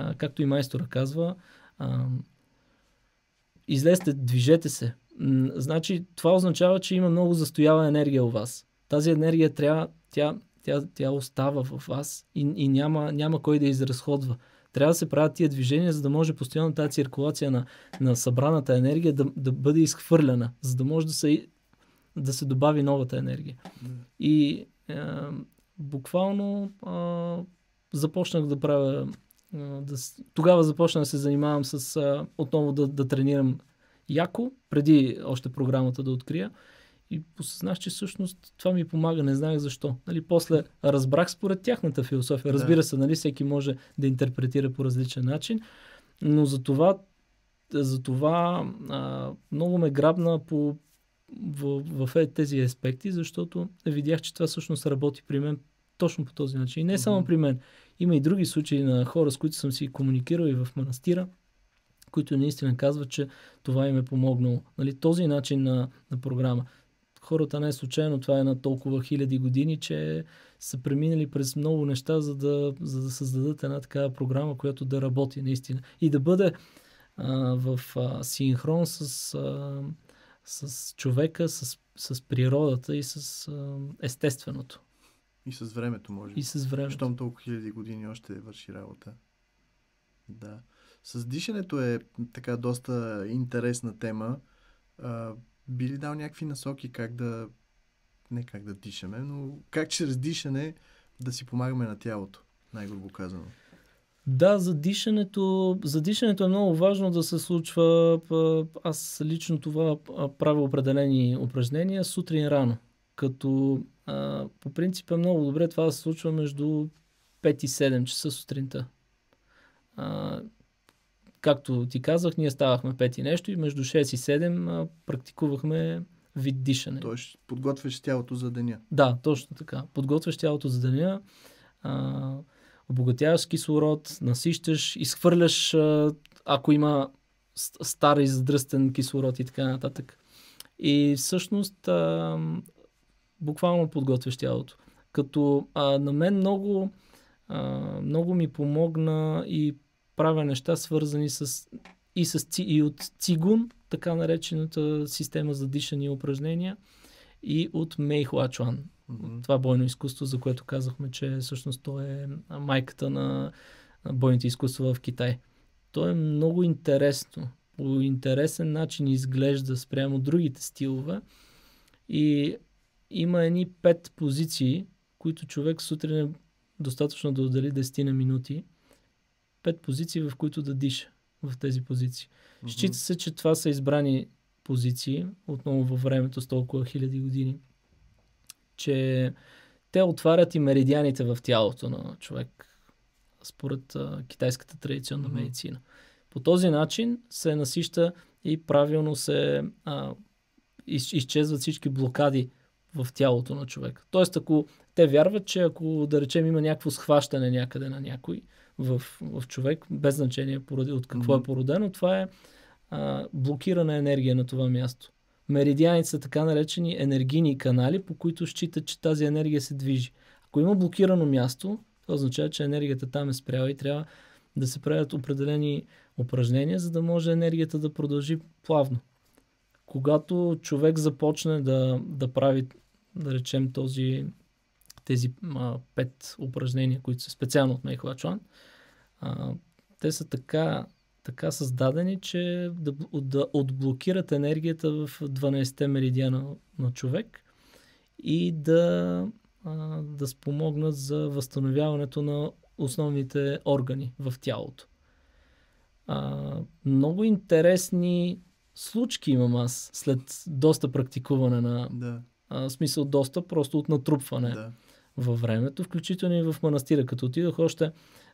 а, както и майстора казва, а, излезте, движете се. М- значи, това означава, че има много застоява енергия у вас. Тази енергия трябва, тя, тя, тя остава в вас и, и няма, няма кой да изразходва. Трябва да се правят тия движения, за да може постоянно тази циркулация на, на събраната енергия да, да бъде изхвърлена, за да може да се да се добави новата енергия. И е, буквално е, започнах да правя. Да, тогава започнах да се занимавам с. Е, отново да, да тренирам яко, преди още програмата да открия. И осъзнах, че всъщност това ми помага, не знаех защо. Нали, после разбрах според тяхната философия. Разбира се, нали, всеки може да интерпретира по различен начин, но за това, за това а, много ме грабна по, в, в е тези аспекти, защото видях, че това всъщност работи при мен точно по този начин. И не само при мен. Има и други случаи на хора, с които съм си комуникирал и в манастира, които наистина казват, че това им е помогнало. Нали, този начин на, на програма. Хората не е случайно, това е на толкова хиляди години, че са преминали през много неща, за да, за да създадат една такава програма, която да работи наистина. И да бъде а, в а, синхрон с а, с човека, с, с природата и с а, естественото.
И с времето, може.
И с времето.
Щом толкова хиляди години още върши работа. Да. С дишането е така доста интересна тема. А, би ли дал някакви насоки как да... Не как да дишаме, но как чрез дишане да си помагаме на тялото, най-грубо казано.
Да, за дишането, за дишането е много важно да се случва. Аз лично това правя определени упражнения сутрин рано. Като а, по принцип е много добре това да се случва между 5 и 7 часа сутринта. А, както ти казах, ние ставахме 5 и нещо и между 6 и 7 а, практикувахме вид дишане.
Тоест, подготвяш тялото за деня.
Да, точно така. Подготвяш тялото за деня, а, обогатяваш кислород, насищаш, изхвърляш, а, ако има стар издръстен кислород и така нататък. И всъщност а, буквално подготвяш тялото. Като а, на мен много, а, много ми помогна и правя неща свързани с и, с, и от цигун, така наречената система за дишани и упражнения, и от Мей Хуачуан. Mm-hmm. Това бойно изкуство, за което казахме, че всъщност то е майката на бойните изкуства в Китай. То е много интересно. По интересен начин изглежда спрямо другите стилове. И има едни пет позиции, които човек сутрин е достатъчно да отдели 10 на минути. Пет позиции, в които да диша в тези позиции. Mm-hmm. Счита се, че това са избрани позиции, отново във времето с толкова хиляди години, че те отварят и меридианите в тялото на човек, според а, китайската традиционна mm-hmm. медицина. По този начин се насища и правилно се а, из, изчезват всички блокади в тялото на човек. Тоест, ако те вярват, че ако, да речем, има някакво схващане някъде на някой в, в човек, без значение поради, от какво mm-hmm. е породено, това е а, блокирана енергия на това място. Меридианите са така наречени енергийни канали, по които считат, че тази енергия се движи. Ако има блокирано място, това означава, че енергията там е спряла и трябва да се правят определени упражнения, за да може енергията да продължи плавно. Когато човек започне да, да прави, да този, тези а, пет упражнения, които са специално от Мейхла Чуан, а, те са така, така създадени, че да, да отблокират енергията в 12-те меридиана на човек и да, а, да спомогнат за възстановяването на основните органи в тялото. А, много интересни случки имам аз след доста практикуване на...
Да.
А, смисъл доста, просто от натрупване
Да.
във времето, включително и в манастира. Като отидох още,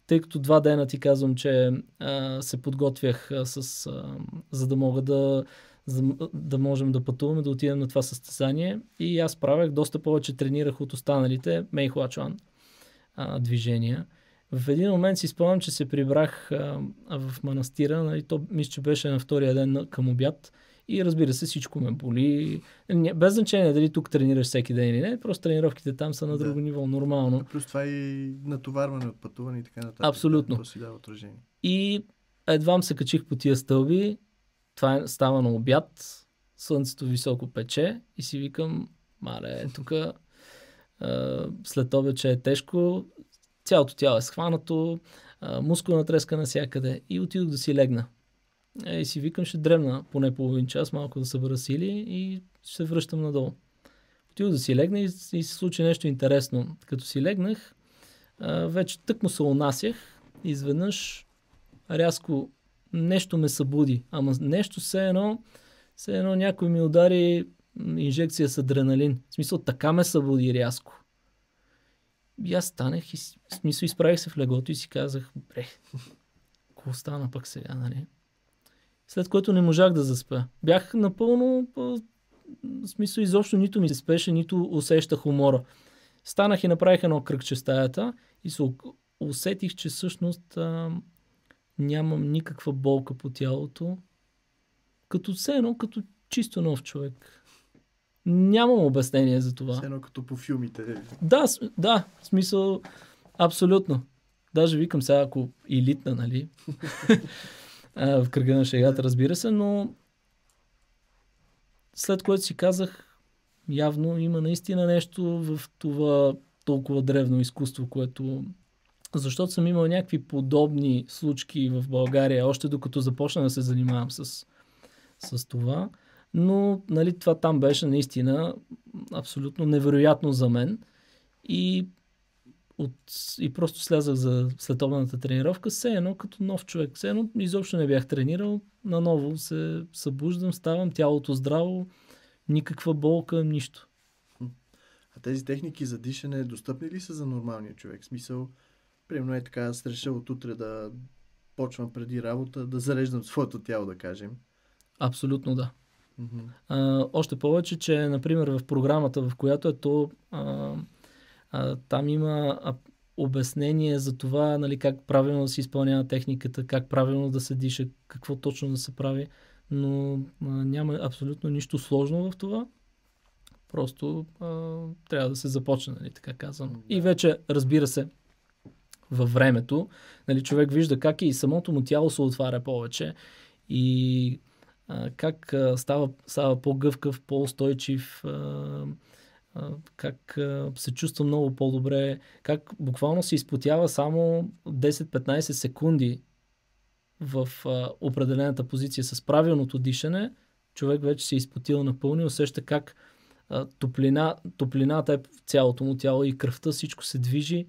тъй като два дена ти казвам, че а, се подготвях а, с, а, за да мога да, за, да можем да пътуваме, да отидем на това състезание. И аз правях доста повече тренирах от останалите Мейхуачуан а, движения. В един момент си спомням, че се прибрах а, в манастира, нали, то мисля, че беше на втория ден към обяд. И разбира се, всичко ме боли. Без значение дали тук тренираш всеки ден или не, просто тренировките там са на
Да.
друго ниво, нормално.
Плюс това и натоварване от пътуване и така нататък.
Абсолютно.
То си дава отражение.
И едвам се качих по тия стълби. Това е, става на обяд. Слънцето високо пече и си викам, мале, тук след обед, че е тежко, цялото тяло е схванато, а, мускулна треска навсякъде и отидох да си легна. Е, и си викам, ще дремна поне половин час, малко да събера сили и ще се връщам надолу. Отидох да си легна и, и се случи нещо интересно. Като си легнах, а, вече тък му се унасях изведнъж рязко нещо ме събуди. Ама нещо все едно, все едно някой ми удари инжекция с адреналин. В смисъл, така ме събуди рязко. И аз станах и в смисъл изправих се в леглото и си казах, бре, какво стана пък сега, нали? След което не можах да заспя. Бях напълно, в смисъл изобщо нито ми се спеше, нито усещах умора. Станах и направих едно кръгче стаята и се усетих, че всъщност а, нямам никаква болка по тялото. Като все едно, като чисто нов човек. Нямам обяснение за това.
Все едно като по филмите.
Да, да, в смисъл, абсолютно. Даже викам сега, ако и литна, нали? в кръга на шегата, разбира се, но след което си казах, явно има наистина нещо в това толкова древно изкуство, което... Защото съм имал някакви подобни случки в България, още докато започна да се занимавам с, с това. Но нали, това там беше наистина абсолютно невероятно за мен. И, от, и просто слязах за световната тренировка, все едно като нов човек. Все едно изобщо не бях тренирал, наново се събуждам, ставам, тялото здраво, никаква болка, нищо.
А тези техники за дишане достъпни ли са за нормалния човек? В смисъл, примерно е така, аз от утре да почвам преди работа да зареждам своето тяло, да кажем.
Абсолютно да.
Мгм.
А, още повече, че, например, в програмата, в която е то, а, а, там има обяснение за това, нали, как правилно да се изпълнява техниката, как правилно да се диша, какво точно да се прави, но а, няма абсолютно нищо сложно в това. Просто а, трябва да се започне, нали, така казано.
Да.
И вече, разбира се, във времето, нали, човек вижда как и самото му тяло се отваря повече и а, как а, става, става по-гъвкав, по-устойчив, а, как се чувства много по-добре, как буквално се изпотява само 10-15 секунди в определената позиция с правилното дишане, човек вече се е изпотил напълно и усеща как топлина, топлината е в цялото му тяло и кръвта, всичко се движи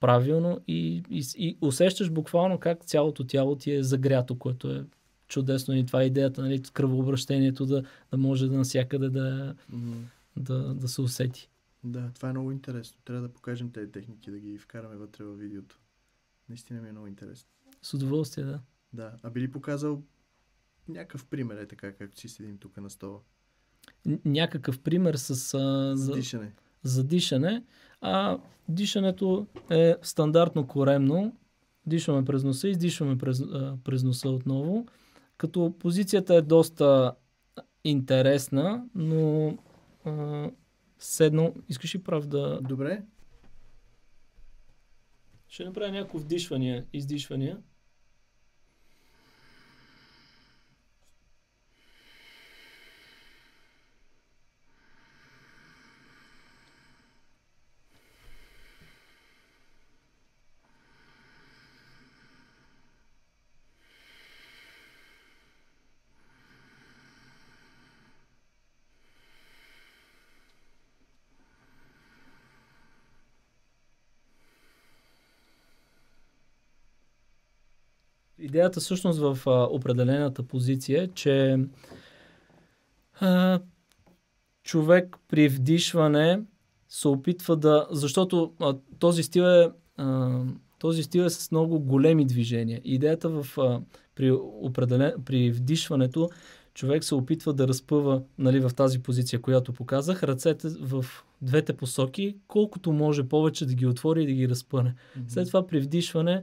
правилно и, и, и усещаш буквално как цялото тяло ти е загрято, което е чудесно и това е идеята, нали, кръвообращението да, да може да насякъде да,
Мгм.
Да, да се усети.
Да, това е много интересно. Трябва да покажем тези техники, да ги вкараме вътре във видеото. Наистина ми е много интересно.
С удоволствие, да.
Да, а би ли показал някакъв пример, е така, както си седим тук на стола?
Някакъв пример с а,
За дишане.
за дишане. А дишането е стандартно коремно. Дишваме през носа, издишваме през, а, през носа отново. Като позицията е доста интересна, но а, седно, искаш ли прав да...
Добре.
Ще направя някакво вдишвания, издишвания. Идеята всъщност в а, определената позиция е, че а, човек при вдишване се опитва да... Защото а, този стил е... А, този стил е с много големи движения. Идеята в, а, при, определен, при вдишването човек се опитва да разпъва нали, в тази позиция, която показах, ръцете в двете посоки, колкото може повече да ги отвори и да ги разпъне. След това при вдишване,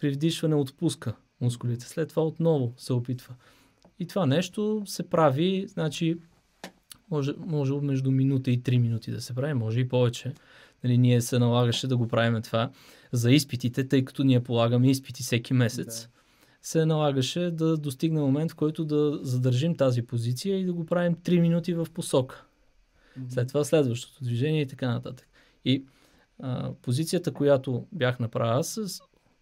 при вдишване отпуска мускулите. След това отново се опитва. И това нещо се прави, значи, може, може между минута и 3 минути да се прави, може и повече. Нали, ние се налагаше да го правим това за изпитите, тъй като ние полагаме изпити всеки месец.
Да.
Се налагаше да достигне момент, в който да задържим тази позиция и да го правим 3 минути в посока.
Мгм.
След това следващото движение и така нататък. И а, позицията, която бях направил аз,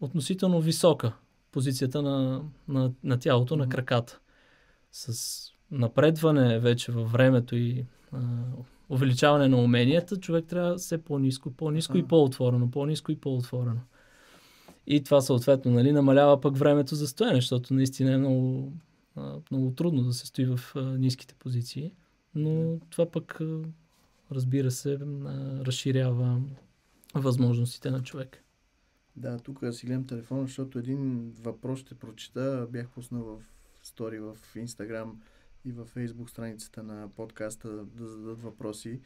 относително висока. Позицията на, на, на тялото, на краката. С напредване вече във времето и а, увеличаване на уменията, човек трябва все по-низко, по-низко и по-отворено, по-низко и по-отворено. И това съответно нали, намалява пък времето за стоене, защото наистина е много, много трудно да се стои в ниските позиции. Но това пък, разбира се, разширява възможностите на човек.
Да, тук си гледам телефона, защото един въпрос ще прочета. Бях пуснал в стори в Instagram и в Facebook страницата на подкаста да зададат въпроси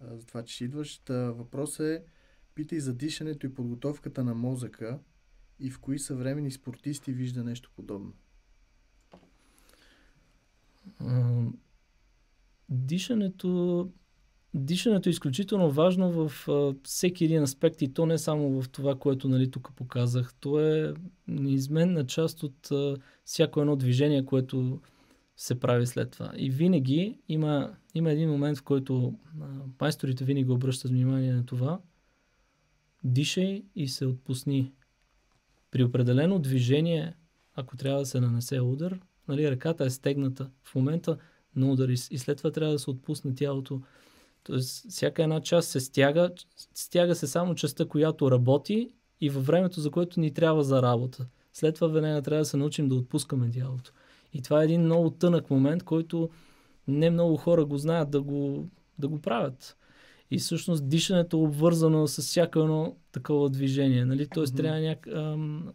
за това, че идваш. Въпрос е, питай за дишането и подготовката на мозъка и в кои съвремени спортисти вижда нещо подобно.
Дишането, дишането е изключително важно в а, всеки един аспект и то не само в това, което нали, тук показах. То е неизменна част от а, всяко едно движение, което се прави след това. И винаги има, има един момент, в който а, майсторите винаги обръщат внимание на това. Дишай и се отпусни. При определено движение, ако трябва да се нанесе удар, нали, ръката е стегната в момента на удар и, и след това трябва да се отпусне тялото. Тоест, всяка една част се стяга, стяга се само частта, която работи и във времето, за което ни трябва за работа. След това веднага трябва да се научим да отпускаме тялото. И това е един много тънък момент, който не много хора го знаят да го, да го правят. И всъщност дишането е обвързано с всяко едно такова движение. Нали? Тоест
Мгм.
трябва няк... ам,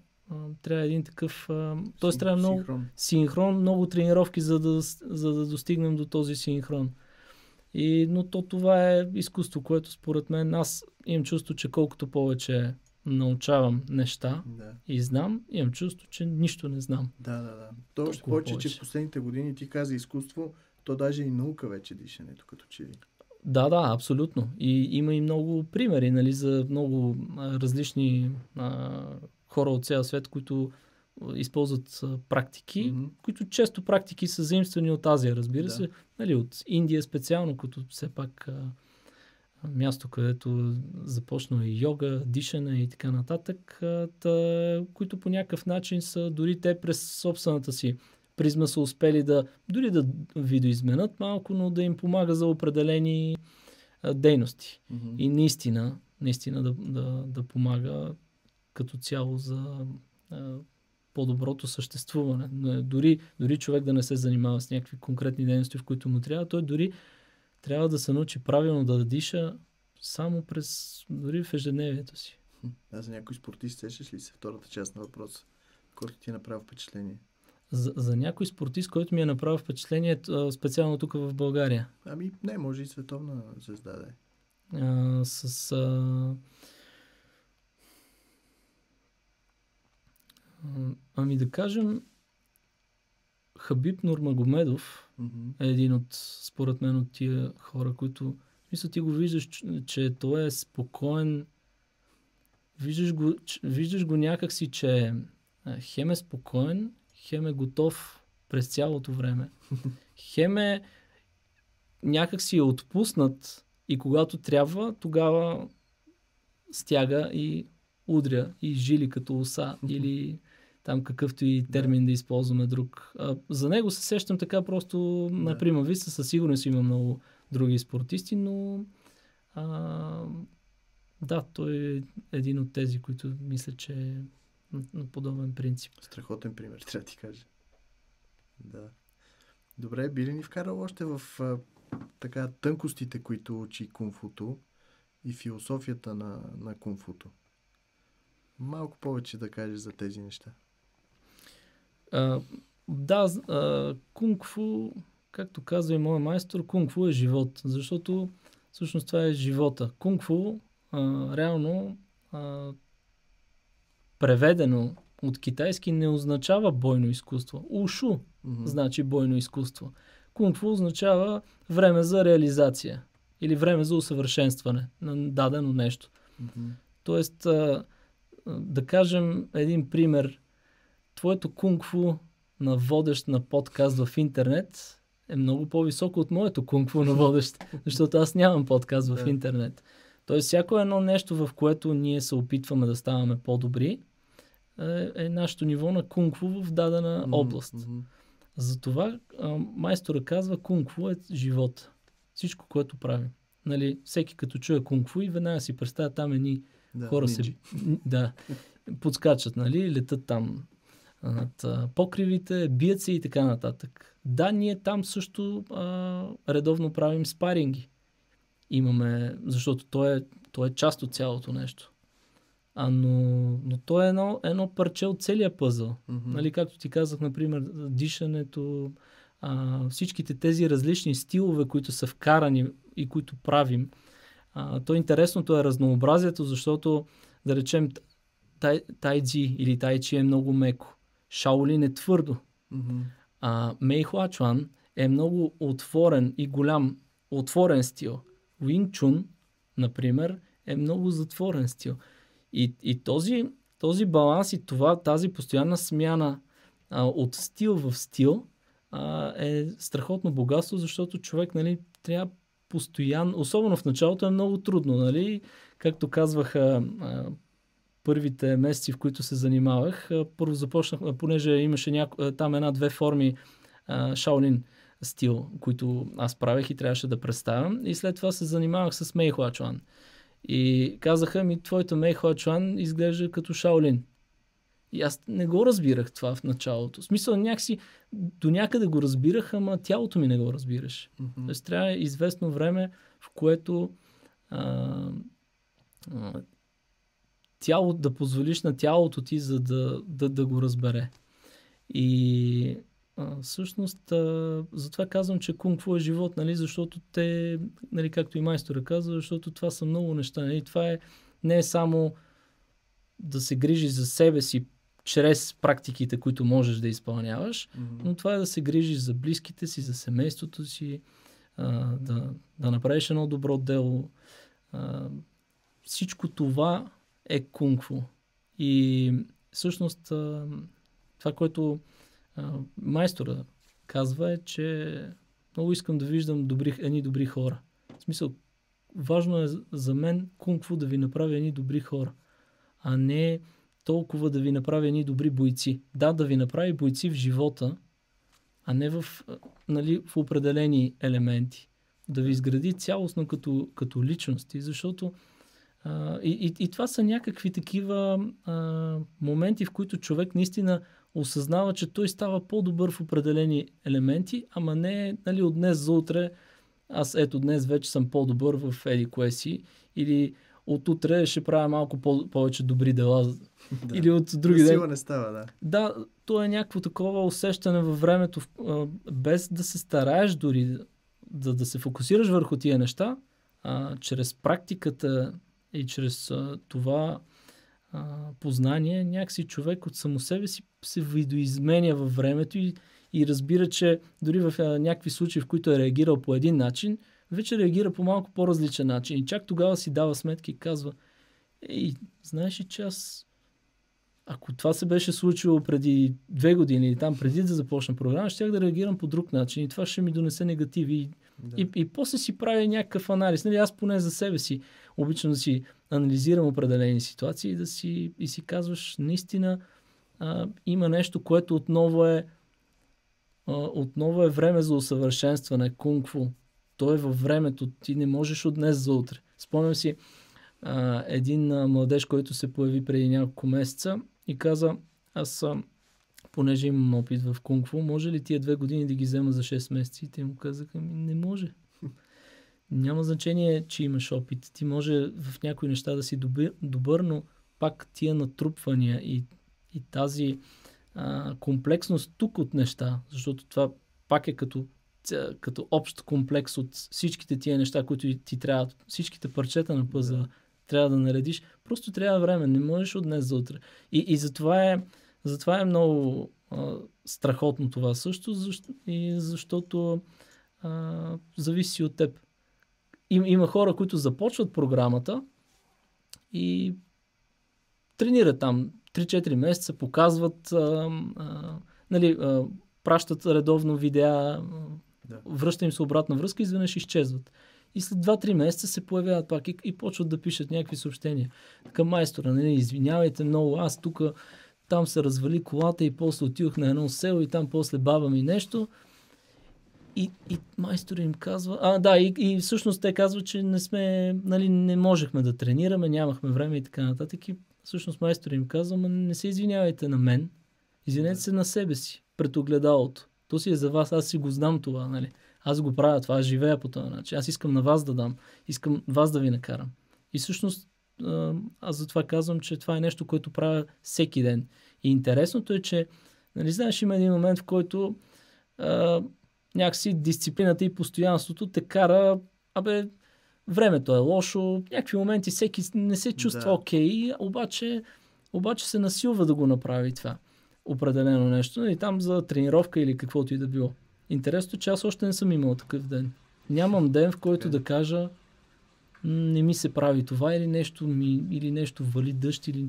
трябва един такъв... А, т.е. трябва много
Синхрон.
синхрон, много тренировки, за да, за да достигнем до този синхрон. И, но то това е изкуство, което според мен аз имам чувство, че колкото повече научавам неща
Да.
и знам, имам чувство, че нищо не знам.
Да, да, да. То още повече, че в последните години ти каза изкуство, то даже и наука вече дишането, като че ли.
Да, да, абсолютно. И има и много примери нали, за много а, различни а, хора от цял свет, които използват практики,
Мгм.
които често практики са заимствани от Азия, разбира
Да.
се, нали, от Индия специално, като все пак а, място, където започна и йога, дишане и така нататък, а, та, които по някакъв начин са дори те през собствената си призма са успели да дори да видоизменят малко, но да им помага за определени а, дейности.
Мгм.
И наистина, наистина да, да, да помага като цяло за по-доброто съществуване. Е Дори, дори човек да не се занимава с някакви конкретни дейности, в които му трябва, той дори трябва да се научи правилно да диша само през, дори в ежедневието си.
А за някой спортист сещаш ли се втората част на въпроса, който ти е направил впечатление?
За, за някой спортист, който ми е направил впечатление, специално тук в България,
Ами, не, може и световна звезда да е.
а, с... А... Ами да кажем, Хабиб Нурмагомедов е един от, според мен, от тия хора, които... Мисля, ти го виждаш, че- че той е спокоен. Виждаш го, че- виждаш го някакси, че хем е спокоен, хем е готов през цялото време. Хем е някакси е отпуснат и когато трябва, тогава стяга и удря и жили като оса или там какъвто и термин да използваме друг. А, за него се сещам така просто, например, Виса със сигурност има много други спортисти, но а, да, той е един от тези, които мисля, че е на, на подобен принцип.
Страхотен пример, трябва да ти кажа. Да. Добре, би ли ни вкарал още в а, така тънкостите, които учи кунфуто и философията на, на кунфуто? Малко повече да кажеш за тези неща.
А, да, а, кунг-фу, както казва и моят майстор, кунг-фу е живот, защото всъщност това е живота. Кунг-фу а, реално а, преведено от китайски не означава бойно изкуство. Ушу
Мгм.
значи бойно изкуство. Кунг-фу означава време за реализация или време за усъвършенстване на дадено нещо.
Мгм.
Тоест, а, да кажем един пример. Твоето кунг-фу на водещ на подкаст в интернет е много по-високо от моето кунг-фу на водещ, защото аз нямам подкаст в интернет. Тоест, всяко едно нещо, в което ние се опитваме да ставаме по-добри, е, е нашето ниво на кунг-фу в дадена област. Затова а, майстора казва кунг-фу е живот. Всичко, което правим. Нали, всеки като чуе кунг-фу и веднага си представя там едни
Да,
хора
нинджи.
се да, подскачат, нали, летат там над покривите, бият се и така нататък. Да, ние там също а, редовно правим спаринги. Имаме, защото то е, то е част от цялото нещо. А, но, но то е едно, едно парче от целия пъзъл.
Мгм.
Нали, както ти казах, например, дишането, а, всичките тези различни стилове, които са вкарани и които правим. А, то интересното е разнообразието, защото, да речем, тай, тайджи или тайчи е много меко. Шаолин е твърдо.
Мгм.
А Мей Хуачуан е много отворен и голям, отворен стил. Уинг Чун, например, е много затворен стил. И, и този, този баланс и това, тази постоянна смяна а, от стил в стил а, е страхотно богатство, защото човек нали, трябва постоянно, особено в началото е много трудно, нали? Както казваха а, първите месеци, в които се занимавах, първо започнах, понеже имаше няко, там една-две форми а, Шаолин стил, които аз правех и трябваше да представям. И след това се занимавах с Мей Хуачуан. И казаха ми, твоето Мей Хуачуан изглежда като Шаолин. И аз не го разбирах това в началото. В смисъл някакси до някъде го разбирах, ама тялото ми не го разбираше.
Мгм.
Тоест трябва известно време, в което а, а, тяло, да позволиш на тялото ти, за да, да, да го разбере. И а, всъщност, а, затова казвам, че кунг-фу е живот, нали, защото те, нали, както и майстора казва, защото това са много неща. Нали, това е, не е само да се грижи за себе си чрез практиките, които можеш да изпълняваш, mm-hmm. но това е да се грижиш за близките си, за семейството си, а, да, да направиш едно добро дело. А, всичко това е кунг-фу. И всъщност това, което майстора казва е, че много искам да виждам добри, едни добри хора. В смисъл, важно е за мен кунг-фу да ви направи едни добри хора, а не толкова да ви направи едни добри бойци. Да, да ви направи бойци в живота, а не в, нали, в определени елементи. Да ви изгради цялостно като, като личности, защото а, и, и, и това са някакви такива а, моменти, в които човек наистина осъзнава, че той става по-добър в определени елементи, ама не нали, от днес за утре. Аз ето днес вече съм по-добър в еди кое си. Или от утре ще правя малко по- повече добри дела. Да. Или от други
ден. не става, да.
Да, то е някакво такова усещане във времето, без да се стараеш дори да, да се фокусираш върху тия неща, а, чрез практиката и чрез а, това а, познание, някакси човек от само себе си се видоизменя във времето и, и разбира, че дори в а, някакви случаи, в които е реагирал по един начин, вече реагира по малко по-различен начин. И чак тогава си дава сметки и казва, ей, знаеш ли, че аз ако това се беше случило преди две години или там преди да започна програма, ще да реагирам по друг начин и това ще ми донесе негативи. Да. И, и после си правя някакъв анализ. Нали, аз поне за себе си обичам да си анализирам определени ситуации и да си, и си казваш, наистина а, има нещо, което отново е а, отново е време за усъвършенстване, кунг-фу. То е във времето, ти не можеш от днес за утре. Спомням си а, един а, младеж, който се появи преди няколко месеца и каза, аз а, понеже имам опит в кунг-фу, може ли тия две години да ги взема за 6 месеца? И те му казаха, ми не може. Няма значение, че имаш опит. Ти може в някои неща да си добър, добър но пак тия натрупвания и, и тази а, комплексност тук от неща, защото това пак е като, като общ комплекс от всичките тия неща, които ти трябва, всичките парчета на пъза да. трябва да наредиш. Просто трябва време, не можеш от днес за утре. И, и затова, е, затова е много а, страхотно това също, защо, и защото а, зависи от теб. Им, има хора, които започват програмата и тренират там 3-4 месеца, показват, а, а, нали, а, пращат редовно видеа, да. връща им се обратна връзка изведнъж изчезват. И след 2-3 месеца се появяват пак и, и почват да пишат някакви съобщения към майстора. Нали, извинявайте много, аз тук там се развали колата и после отидох на едно село и там после баба ми нещо. И, и майстора им казва, а да, и, и всъщност те казват, че не сме, нали, не можехме да тренираме, нямахме време и така нататък. И всъщност майстора им казва, ма не се извинявайте на мен, извинете се на себе си, пред огледалото. То си е за вас, аз си го знам това, нали. Аз го правя това, аз живея по този начин. Аз искам на вас да дам, искам вас да ви накарам. И всъщност аз затова казвам, че това е нещо, което правя всеки ден. И интересното е, че, нали знаеш, има един момент, в който а, някакси дисциплината и постоянството те кара, абе, времето е лошо, някакви моменти всеки не се чувства да. окей, обаче, обаче се насилва да го направи това определено нещо. И там за тренировка или каквото и да било. Интересното е, че аз още не съм имал такъв ден. Нямам ден, в който okay. да кажа не ми се прави това или нещо, ми, или нещо вали дъжд или...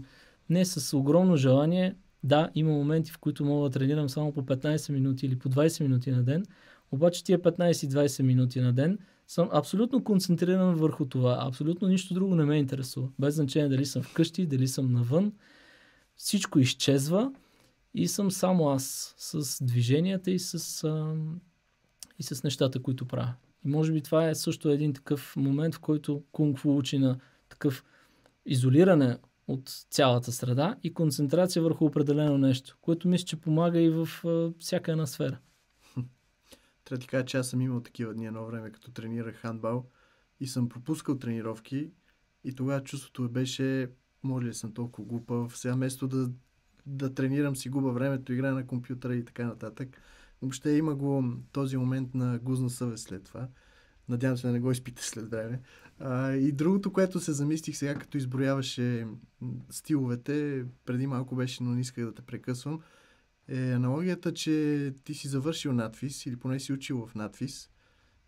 Не, с огромно желание. Да, има моменти, в които мога да тренирам само по 15 минути или по 20 минути на ден, обаче тия 15-20 минути на ден съм абсолютно концентриран върху това. Абсолютно нищо друго не ме интересува. Без значение дали съм вкъщи, дали съм навън. Всичко изчезва и съм само аз с движенията и с, а, и с нещата, които правя. И може би това е също един такъв момент, в който кунг-фу учи на такъв изолиране от цялата среда и концентрация върху определено нещо, което мисля, че помага и в а, всяка една сфера.
Трябва да ти кажа, че аз съм имал такива дни едно време, като тренирах хандбал и съм пропускал тренировки и тогава чувството беше може ли съм толкова глупав, сега вместо да, да тренирам си губа времето, игра на компютъра и така нататък. Въобще има го този момент на гузна съвест след това. Надявам се да не го изпите след време. А, и другото, което се замислих сега, като изброяваше стиловете, преди малко беше, но не исках да те прекъсвам, е аналогията, че ти си завършил надфис или поне си учил в надфис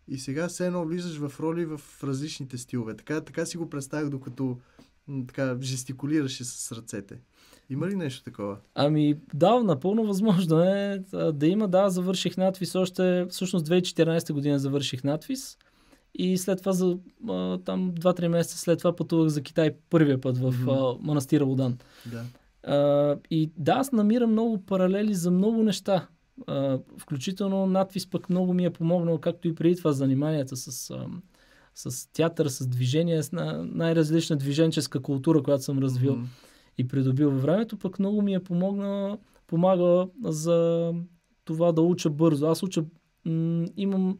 и сега все едно влизаш в роли в различните стилове. Така, така си го представях, докато така жестикулираше с ръцете. Има ли нещо такова?
Ами да, напълно възможно е да има. Да, завърших надвис още, всъщност 2014 година завърших надвис и след това за а, там 2-3 месеца след това пътувах за Китай първия път в mm-hmm. а, манастира Лодан.
Да.
А, и да, аз намирам много паралели за много неща. А, включително надвис пък много ми е помогнал, както и преди това заниманията с, а, с театър, с движение, с най-различна движенческа култура, която съм развил mm-hmm. и придобил във времето, пък много ми е помогна, помага за това да уча бързо. Аз уча, м- имам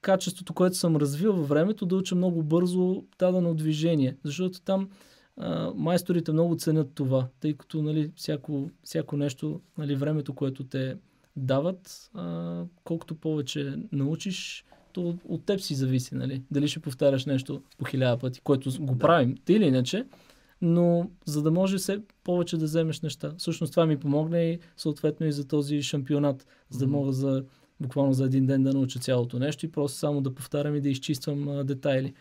качеството, което съм развил във времето, да уча много бързо дадено движение. Защото там а, майсторите много ценят това, тъй като нали, всяко, всяко нещо, нали, времето, което те дават, а, колкото повече научиш, то от теб си зависи, нали? Дали ще повтаряш нещо по хиляда пъти, което го да. правим, ти или иначе, но за да може се повече да вземеш неща. Всъщност това ми помогна и съответно и за този шампионат, за да мога за буквално за един ден да науча цялото нещо и просто само да повтарям и да изчиствам а, детайли.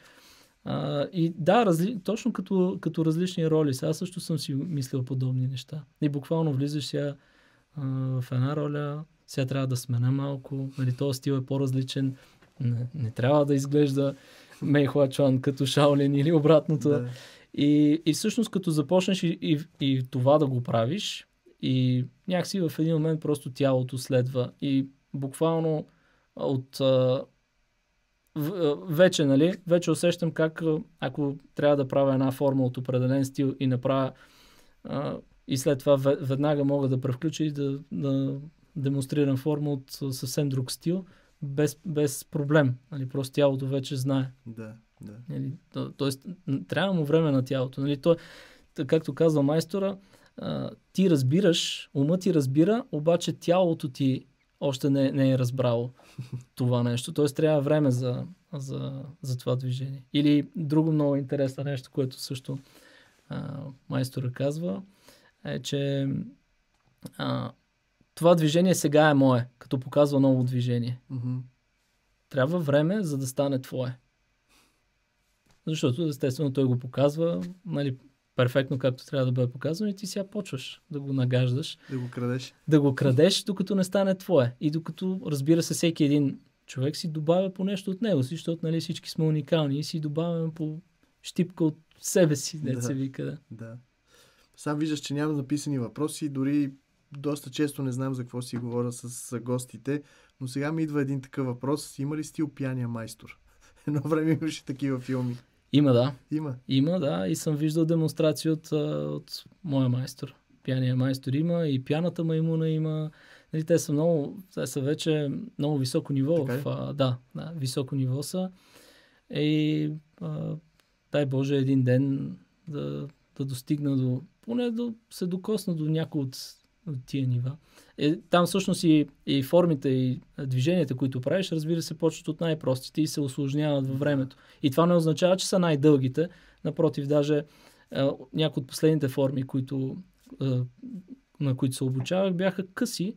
А, и да, разли... точно като, като различни роли. Сега също съм си мислил подобни неща. И буквално влизаш сега а, в една роля, сега трябва да смена малко, нали, този стил е по-различен, не, не трябва да изглежда Мейхуа Чуан като Шаолин или обратното. Да. И, и всъщност като започнеш и, и, и това да го правиш, и някакси в един момент просто тялото следва. И буквално от вече, нали, вече усещам как ако трябва да правя една форма от определен стил и направя и след това веднага мога да превключа и да, да демонстрирам форма от съвсем друг стил, без, без проблем. Нали, просто тялото вече знае.
Да, да.
Нали, то, тоест, трябва му време на тялото. Нали, то, както казва майстора, а, ти разбираш, умът ти разбира, обаче тялото ти още не, не е разбрало това нещо. Тоест трябва време за, за, за това движение. Или друго много интересно нещо, което също а, майстора казва, е, че а, това движение сега е мое, като показва ново движение.
Mm-hmm.
Трябва време, за да стане твое. Защото, естествено, той го показва, нали, перфектно както трябва да бъде показано и ти сега почваш да го нагаждаш.
Да го крадеш.
Да го крадеш, докато не стане твое. И докато, разбира се, всеки един човек си добавя по нещо от него, защото нали, всички сме уникални и си добавяме по щипка от себе си, да, се вика. Да.
да. Сам виждаш, че няма записани въпроси, дори доста често не знам за какво си говоря с гостите, но сега ми идва един такъв въпрос. Има ли стил пияния майстор? Едно време имаше такива филми.
Има, да.
Има.
Има, да. И съм виждал демонстрации от, от моя майстор. Пяния майстор има и пяната маймуна има. Нали, те са много, те са вече много високо ниво. В, а, да, да, високо ниво са. И а, дай Боже един ден да, да достигна до, поне да се докосна до някои от, от тия нива. Е, там всъщност и, и формите и движенията, които правиш, разбира се, почват от най-простите и се осложняват във времето. И това не означава, че са най-дългите. Напротив, даже е, някои от последните форми, които, е, на които се обучавах, бяха къси,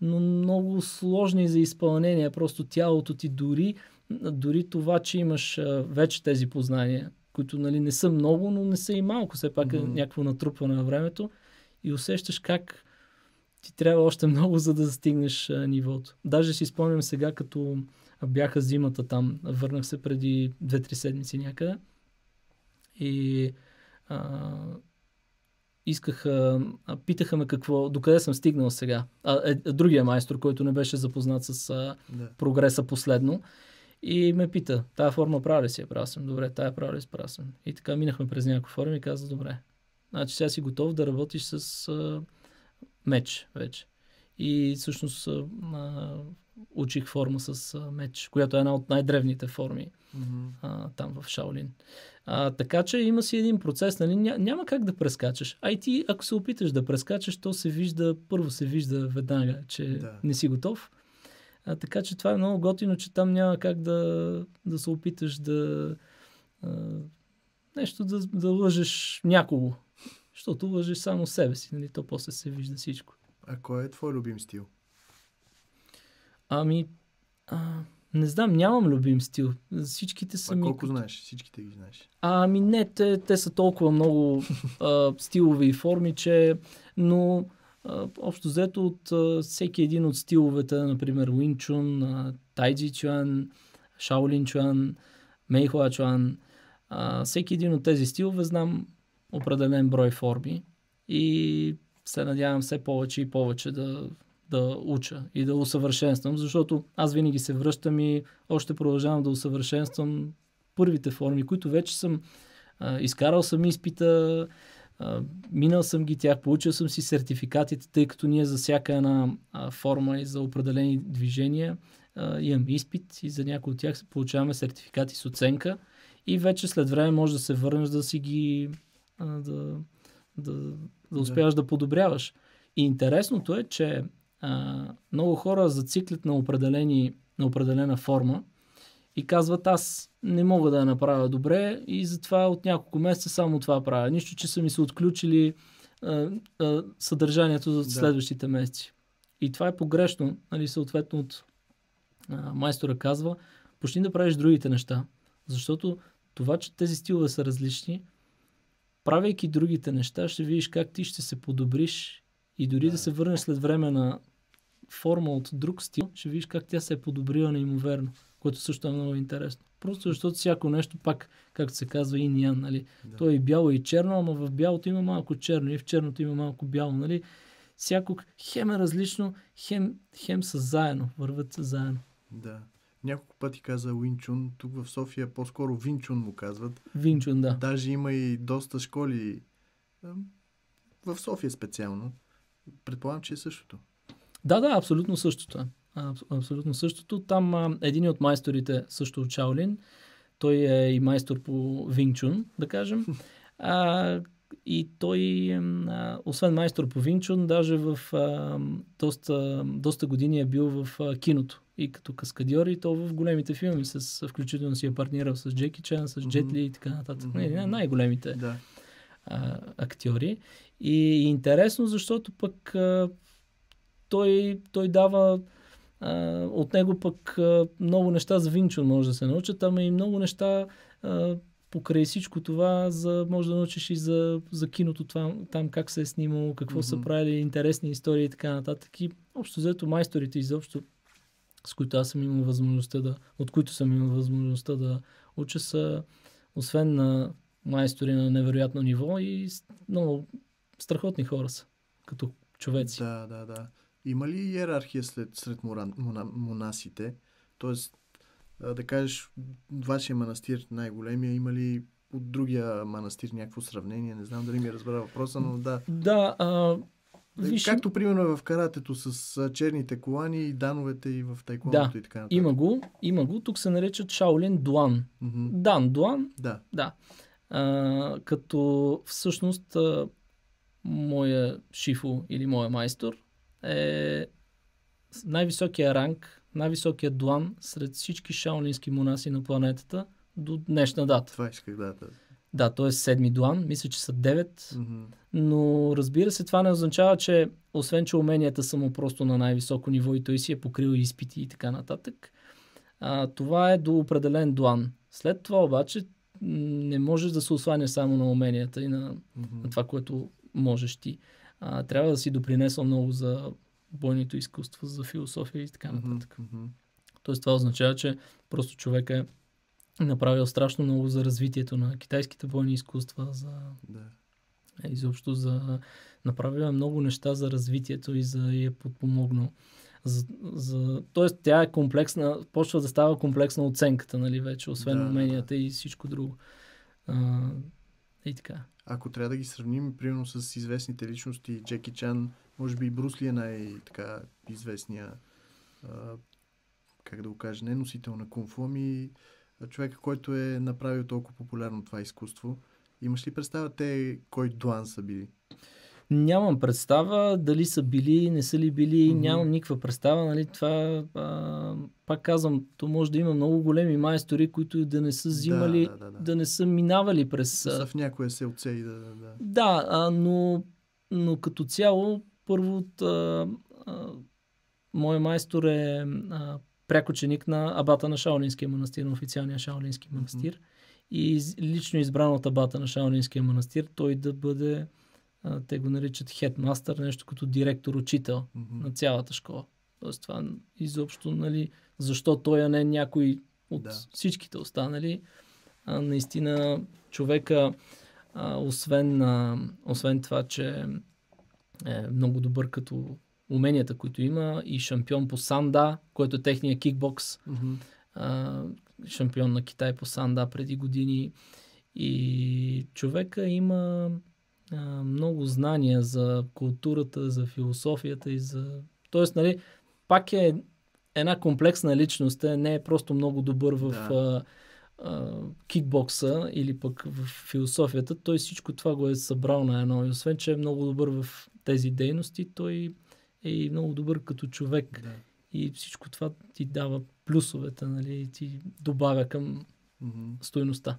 но много сложни за изпълнение. Просто тялото ти дори, дори това, че имаш е, вече тези познания, които нали, не са много, но не са и малко. Все пак е mm-hmm. някакво натрупване на времето и усещаш как ти трябва още много, за да стигнеш а, нивото. Даже си спомням сега, като бяха зимата там, върнах се преди 2-3 седмици някъде и а, искаха, а, питаха ме какво, докъде съм стигнал сега. А, е, другия майстор, който не беше запознат с а, да. прогреса последно. И ме пита, тая форма прави ли си я? Правя съм. Добре, тая прави ли си? Правя съм. И така минахме през някаква форма и каза, добре. Значи сега си готов да работиш с а, меч вече. И всъщност а, учих форма с а, меч, която е една от най-древните форми
mm-hmm.
а, там в Шаолин. А, така че има си един процес, нали? Ня, няма как да прескачаш. А и ти, ако се опиташ да прескачаш, то се вижда, първо се вижда веднага, че
Да.
не си готов. А, така че това е много готино, че там няма как да, да се опиташ да а, нещо да, да лъжеш някого. Защото лъжеш само себе си, нали? То после се вижда всичко.
А кой е твой любим стил?
Ами, а, не знам, нямам любим стил. Всичките са
А
ми...
колко знаеш? Всичките ги знаеш.
Ами не, те, те са толкова много а, стилове и форми, че... Но а, общо взето от а, всеки един от стиловете, например Уин Чун, а, Тайджи Чуан, Шаолин Чуан, Мейхуа Чуан, а, всеки един от тези стилове знам определен брой форми и се надявам все повече и повече да, да уча и да усъвършенствам, защото аз винаги се връщам и още продължавам да усъвършенствам първите форми, които вече съм а, изкарал съм изпита, а, минал съм ги тях, получил съм си сертификатите, тъй като ние за всяка една а, форма и за определени движения а, имам изпит и за някои от тях получаваме сертификати с оценка. И вече след време може да се върнеш да си ги да, да, да успяваш да подобряваш. И интересното е, че а, много хора зациклят на, определени, на определена форма и казват аз не мога да я направя добре и затова от няколко месеца само това правя. Нищо, че са ми се отключили а, а, съдържанието за
Да.
следващите месеци. И това е погрешно. Нали, съответно от а, майстора казва, почни да правиш другите неща. Защото това, че тези стилове са различни, правейки другите неща, ще видиш как ти ще се подобриш и дори да,
Да.
се върнеш след време на форма от друг стил, ще видиш как тя се е подобрила неимоверно, което също е много интересно. Просто защото всяко нещо пак, както се казва, ин и ян, нали?
Да.
То е и бяло и черно, ама в бялото има малко черно и в черното има малко бяло, нали? Всяко хем е различно, хем, хем са заедно, върват са заедно.
Да. Няколко пъти каза Уинчун. Тук в София по-скоро Винчун му казват.
Винчун, да.
Даже има и доста школи в София специално. Предполагам, че е същото.
Да, да, абсолютно същото е. Абсолютно същото. Там а, един от майсторите, също от Шаолин, той е и майстор по Винчун, да кажем. А, и той, освен майстор по Винчун, даже в а, доста, доста години е бил в а, киното. И като каскадьор, и то в големите филми, с, включително си е партнирал с Джеки Чан, с Джет
Мгм.
Ли и така нататък. Не, не, най-големите
Да.
а, актьори. И, и интересно, защото пък а, той, той дава а, от него пък а, много неща за Винчун може да се научат, ама и много неща а, покрай всичко това за, може да научиш и за, за киното там, там как се е снимало, какво mm-hmm. са правили, интересни истории и така нататък. И общо взето майсторите изобщо, с които аз съм имал възможността да, от които съм имал възможността да уча са, освен на майстори на невероятно ниво и много страхотни хора са, като човеци.
Да, да, да. Има ли иерархия след, сред мора, мона, монасите? Тоест, да кажеш, вашия манастир най-големия, има ли от другия манастир някакво сравнение? Не знам дали ми е разбрал въпроса, но да.
Да, а, виж,
Както примерно е в каратето с черните колани и дановете и в тайкондото
Да,
и така нататък.
има го, има го, тук се наричат Шаолин Дуан.
Мгм.
Дан Дуан,
Да.
да. А, като всъщност а, моя шифо или моя майстор е най-високия ранг, най-високия дуан сред всички шаолински монаси на планетата до днешна дата.
Това исках да. да.
Той е седми дуан, мисля, че са девет,
Мгм.
но разбира се, това не означава, че освен, че уменията са му просто на най-високо ниво и той си е покрил изпити и така нататък, а, това е до определен дуан. След това обаче не можеш да се осланяш само на уменията и на,
Мгм.
на това, което можеш ти. А, трябва да си допринесъл много за бойното изкуство, за философия и така нататък. Тоест това означава, че просто човек е направил страшно много за развитието на китайските бойни изкуства, за
Да.
е, изобщо за направил е много неща за развитието и за и е подпомогнал. За, за, тоест тя е комплексна, почва да става комплексна оценката, нали, вече, освен
Да,
да,
да,
уменията и всичко друго. А, и така.
Ако трябва да ги сравним, примерно с известните личности, Джеки Чан, може би и Брус Ли е най-така известния, а, как да го кажа, не носител на кунфу, ами човека, който е направил толкова популярно това изкуство. Имаш ли представа те кой дуан са били?
Нямам представа дали са били, не са ли били, mm-hmm. нямам никаква представа. Нали, това, а, пак казвам, то може да има много големи майстори, които да не са взимали, да, да, да, да. да не са минавали през...
Са в някоя селце и да... Да,
да а, но, но като цяло, първо, а, а, мой майстор е а, на абата на Шаолинския манастир, на официалния Шаолински манастир. Mm-hmm. И лично избран от абата на Шаолинския манастир, той да бъде а, те го наричат хедмастър, нещо като директор-учител mm-hmm. на цялата школа. Тоест това изобщо, нали, защо той, а не някой от да. всичките останали. А, наистина човека, а, освен, а, освен това, че е много добър като уменията, които има и шампион по санда, който е техния кикбокс. Mm-hmm. А, шампион на Китай по санда преди години. И човека има а, много знания за културата, за философията и за... Тоест, нали, пак е една комплексна личност, не е просто много добър в да. а, а, кикбокса или пък в философията. Той всичко това го е събрал на едно. И освен, че е много добър в тези дейности, той е и много добър като човек. Да. И всичко това ти дава плюсовете, нали, ти добавя към mm-hmm. стойността.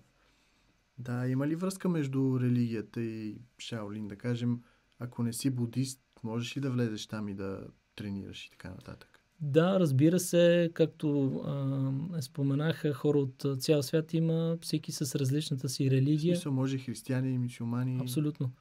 Да, има ли връзка между религията и Шаолин? Да кажем, ако не си будист, можеш ли да влезеш там и да тренираш и така нататък?
Да, разбира се, както а, споменаха, хора от цял свят има, всеки с различната си религия. В
смисъл, може християни и мусулмани.
Абсолютно.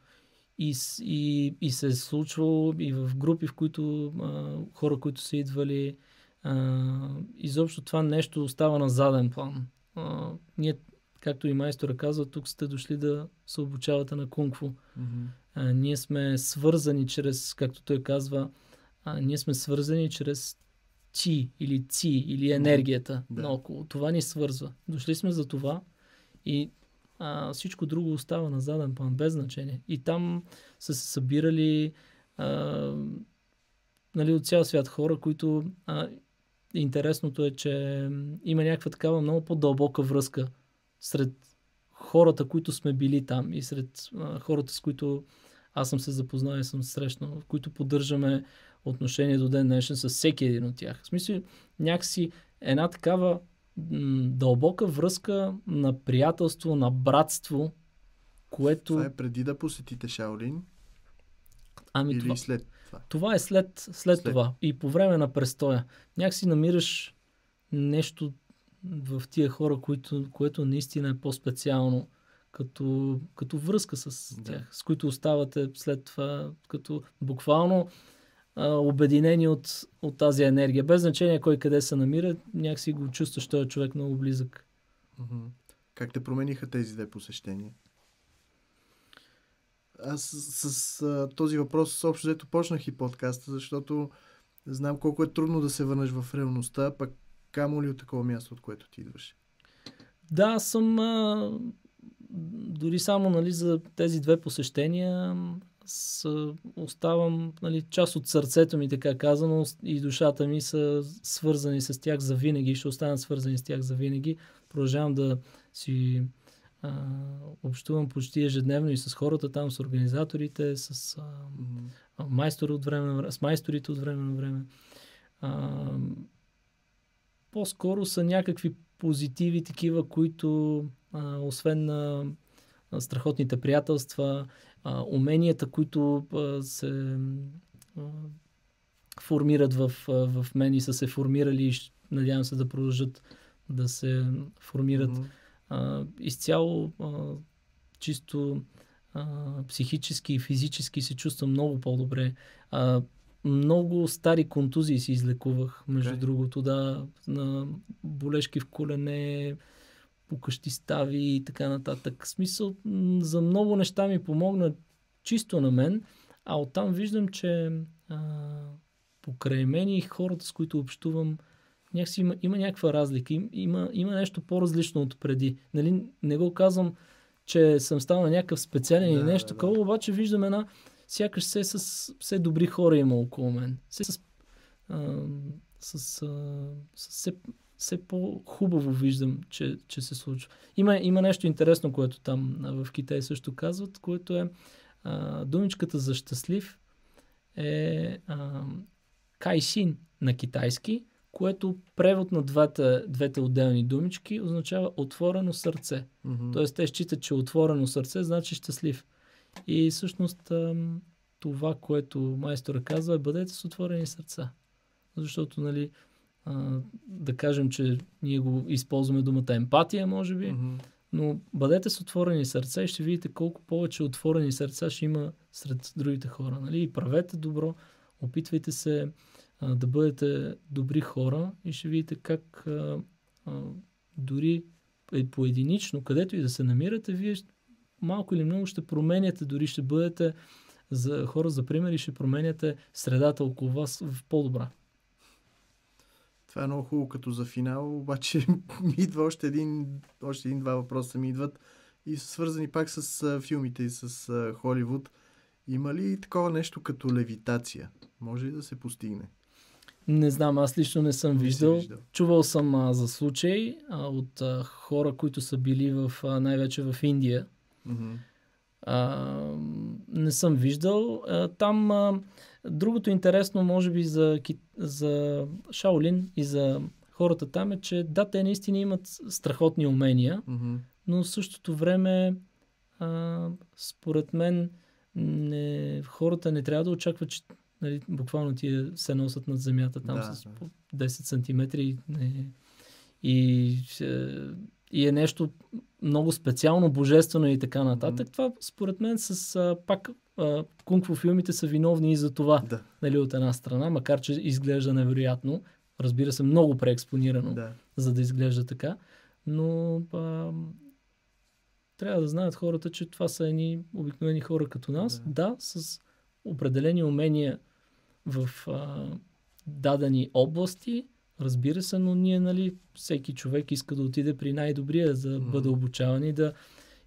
И, и, и се е случвало и в групи, в които а, хора, които са идвали, а, изобщо това нещо остава на заден план. А, ние както и майстора казва, тук сте дошли да се обучавате на кунг-фу. Mm-hmm. А, ние сме свързани чрез, както той казва, а, ние сме свързани чрез ти или ци или енергията mm-hmm. наоколо. Това ни свързва. Дошли сме за това и а, всичко друго остава на заден план, без значение. И там са се събирали а, нали, от цял свят хора, които а, интересното е, че има някаква такава много по-дълбока връзка сред хората, които сме били там и сред а, хората, с които аз съм се запознал и съм срещнал, които поддържаме отношение до ден днешен с всеки един от тях. В смисъл, някакси една такава дълбока връзка на приятелство, на братство, което...
Това е преди да посетите Шаолин?
Ами
Или
това,
след това?
Това е след, след, след това. И по време на престоя. Някакси намираш нещо в тия хора, които, което наистина е по-специално като, като връзка с да. тях, с които оставате след това, като буквално а, обединени от, от тази енергия. Без значение кой къде се намира, някакси го чувстваш този човек много близък.
Как те промениха тези две посещения? Аз с, с а, този въпрос общо взето почнах и подкаста, защото знам колко е трудно да се върнеш в реалността, пък камо ли от такова място, от което ти идваш?
Да, аз съм а, дори само нали, за тези две посещения с, оставам нали, част от сърцето ми, така казано, и душата ми са свързани с тях за винаги, ще останат свързани с тях за винаги. Продължавам да си а, общувам почти ежедневно и с хората там, с организаторите, с а, майстори от време на време, с майсторите от време на време. А, по-скоро са някакви позитиви, такива, които а, освен на страхотните приятелства, а, уменията, които а, се а, формират в, а, в мен и са се формирали и надявам се да продължат да се формират mm-hmm. а, изцяло а, чисто а, психически и физически се чувствам много по-добре. А, много стари контузии си излекувах, между okay. другото, да, на болешки в колене, покъщи стави и така нататък. В смисъл, за много неща ми помогна чисто на мен, а оттам виждам, че а, покрай мен и хората, с които общувам, някакси има, има някаква разлика, има, има нещо по-различно от преди. Нали, не го казвам, че съм станал някакъв специален да, или нещо да, такова, да. обаче виждам една сякаш все с все добри хора има около мен. Все с, а, с, а, с все, все по-хубаво виждам, че, че се случва. Има, има нещо интересно, което там в Китай също казват, което е а, думичката за щастлив е а, кайсин на китайски, което превод на двете, двете отделни думички означава отворено сърце. Mm-hmm. Тоест те считат, че отворено сърце значи щастлив. И всъщност това, което майстора казва е бъдете с отворени сърца. Защото, нали, а, да кажем, че ние го използваме думата емпатия, може би, mm-hmm. но бъдете с отворени сърца и ще видите колко повече отворени сърца ще има сред другите хора. Нали? И правете добро, опитвайте се а, да бъдете добри хора и ще видите как а, а, дори е поединично, където и да се намирате, вие малко или много ще променяте, дори ще бъдете за хора за пример и ще променяте средата около вас в по-добра.
Това е много хубаво като за финал, обаче ми идва още един, още един-два въпроса ми идват и са свързани пак с филмите и с Холивуд. Има ли такова нещо като левитация? Може ли да се постигне?
Не знам, аз лично не съм не виждал. виждал. Чувал съм а, за случаи а, от а, хора, които са били в, а, най-вече в Индия. Mm-hmm. А, не съм виждал. А, там а, другото интересно, може би, за, за Шаолин и за хората там е, че да, те наистина имат страхотни умения, mm-hmm. но в същото време, а, според мен, не, хората не трябва да очакват, че нали, буквално тия се носят над земята там да, с да. 10 см и, и, и е нещо много специално, божествено и така нататък. Mm-hmm. Това според мен с а, пак кунг-фу филмите са виновни и за това, да. нали, от една страна, макар че изглежда невероятно. Разбира се, много преекспонирано, да. за да изглежда така. Но а, трябва да знаят хората, че това са едни обикновени хора като нас. Да, да с определени умения в а, дадени области, разбира се, но ние, нали, всеки човек иска да отиде при най-добрия, за да бъде обучаван и да,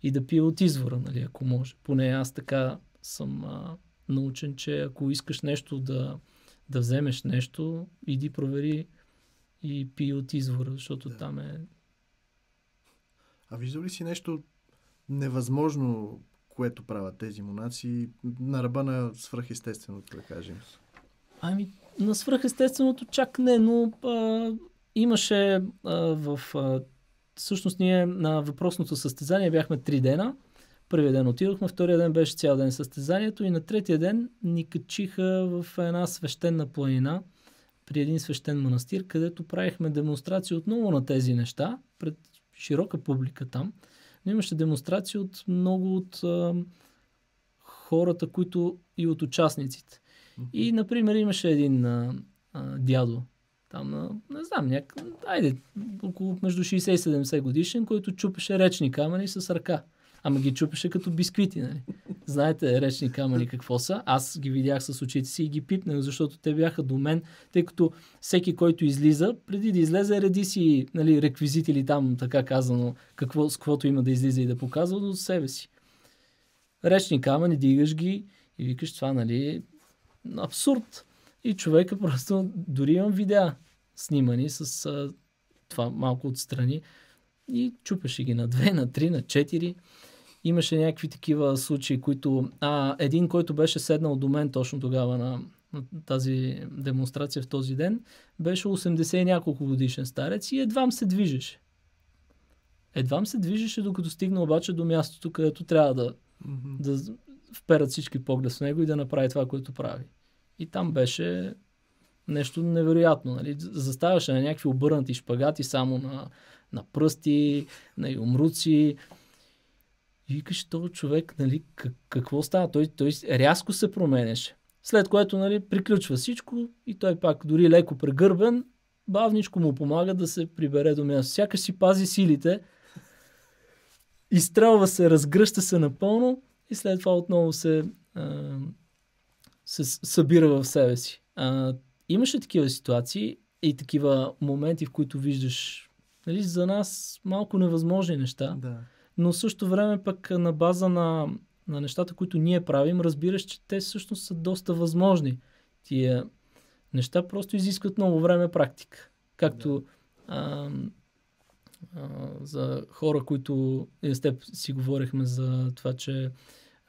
и да пие от извора, нали, ако може. Поне аз така съм а, научен, че ако искаш нещо да, да вземеш нещо, иди провери и пи от извора, защото да. там е...
А виждал ли си нещо невъзможно, което правят тези монаци, на ръба на свръхестественото, да кажем?
Ами, на свръхестественото чак не, но а, имаше а, в... А, всъщност ние на въпросното състезание бяхме три дена. Първия ден отидохме, втория ден беше цял ден състезанието и на третия ден ни качиха в една свещена планина при един свещен манастир, където правихме демонстрации отново на тези неща пред широка публика там. Но имаше демонстрации от много от а, хората, които и от участниците. И, например, имаше един а, а, дядо, там на, не знам, няк... айде, около между 60 и 70 годишен, който чупеше речни камъни с ръка. Ама ги чупеше като бисквити, нали? Знаете речни камъни какво са? Аз ги видях с очите си и ги пипнах, защото те бяха до мен, тъй като всеки, който излиза, преди да излезе, реди си нали, реквизит или там, така казано, какво, с каквото има да излиза и да показва до себе си. Речни камъни, дигаш ги и викаш това, нали, абсурд. И човека просто, дори имам видеа снимани с а, това малко отстрани и чупеше ги на две, на три, на четири. Имаше някакви такива случаи, които... А, един, който беше седнал до мен точно тогава на, на тази демонстрация в този ден, беше 80 и няколко годишен старец и едвам се движеше. Едвам се движеше, докато стигна обаче до мястото, където трябва да, mm-hmm. да вперат всички поглед в него и да направи това, което прави. И там беше нещо невероятно. Нали? Заставаше на някакви обърнати шпагати само на, на пръсти, на юмруци. И викаш, този човек, нали, как, какво става? Той, той рязко се променяше. След което нали, приключва всичко и той пак, дори леко прегърбен, бавничко му помага да се прибере до място. Сякаш си пази силите, изстрелва се, разгръща се напълно и след това отново се, а, се събира в себе си. А, имаше такива ситуации и такива моменти, в които виждаш нали, за нас малко невъзможни неща. Да. Но в същото време пък на база на, на нещата, които ние правим, разбираш, че те всъщност са доста възможни. Тия неща просто изискват много време практика. Както да. а, а, за хора, които и с теб си говорихме за това, че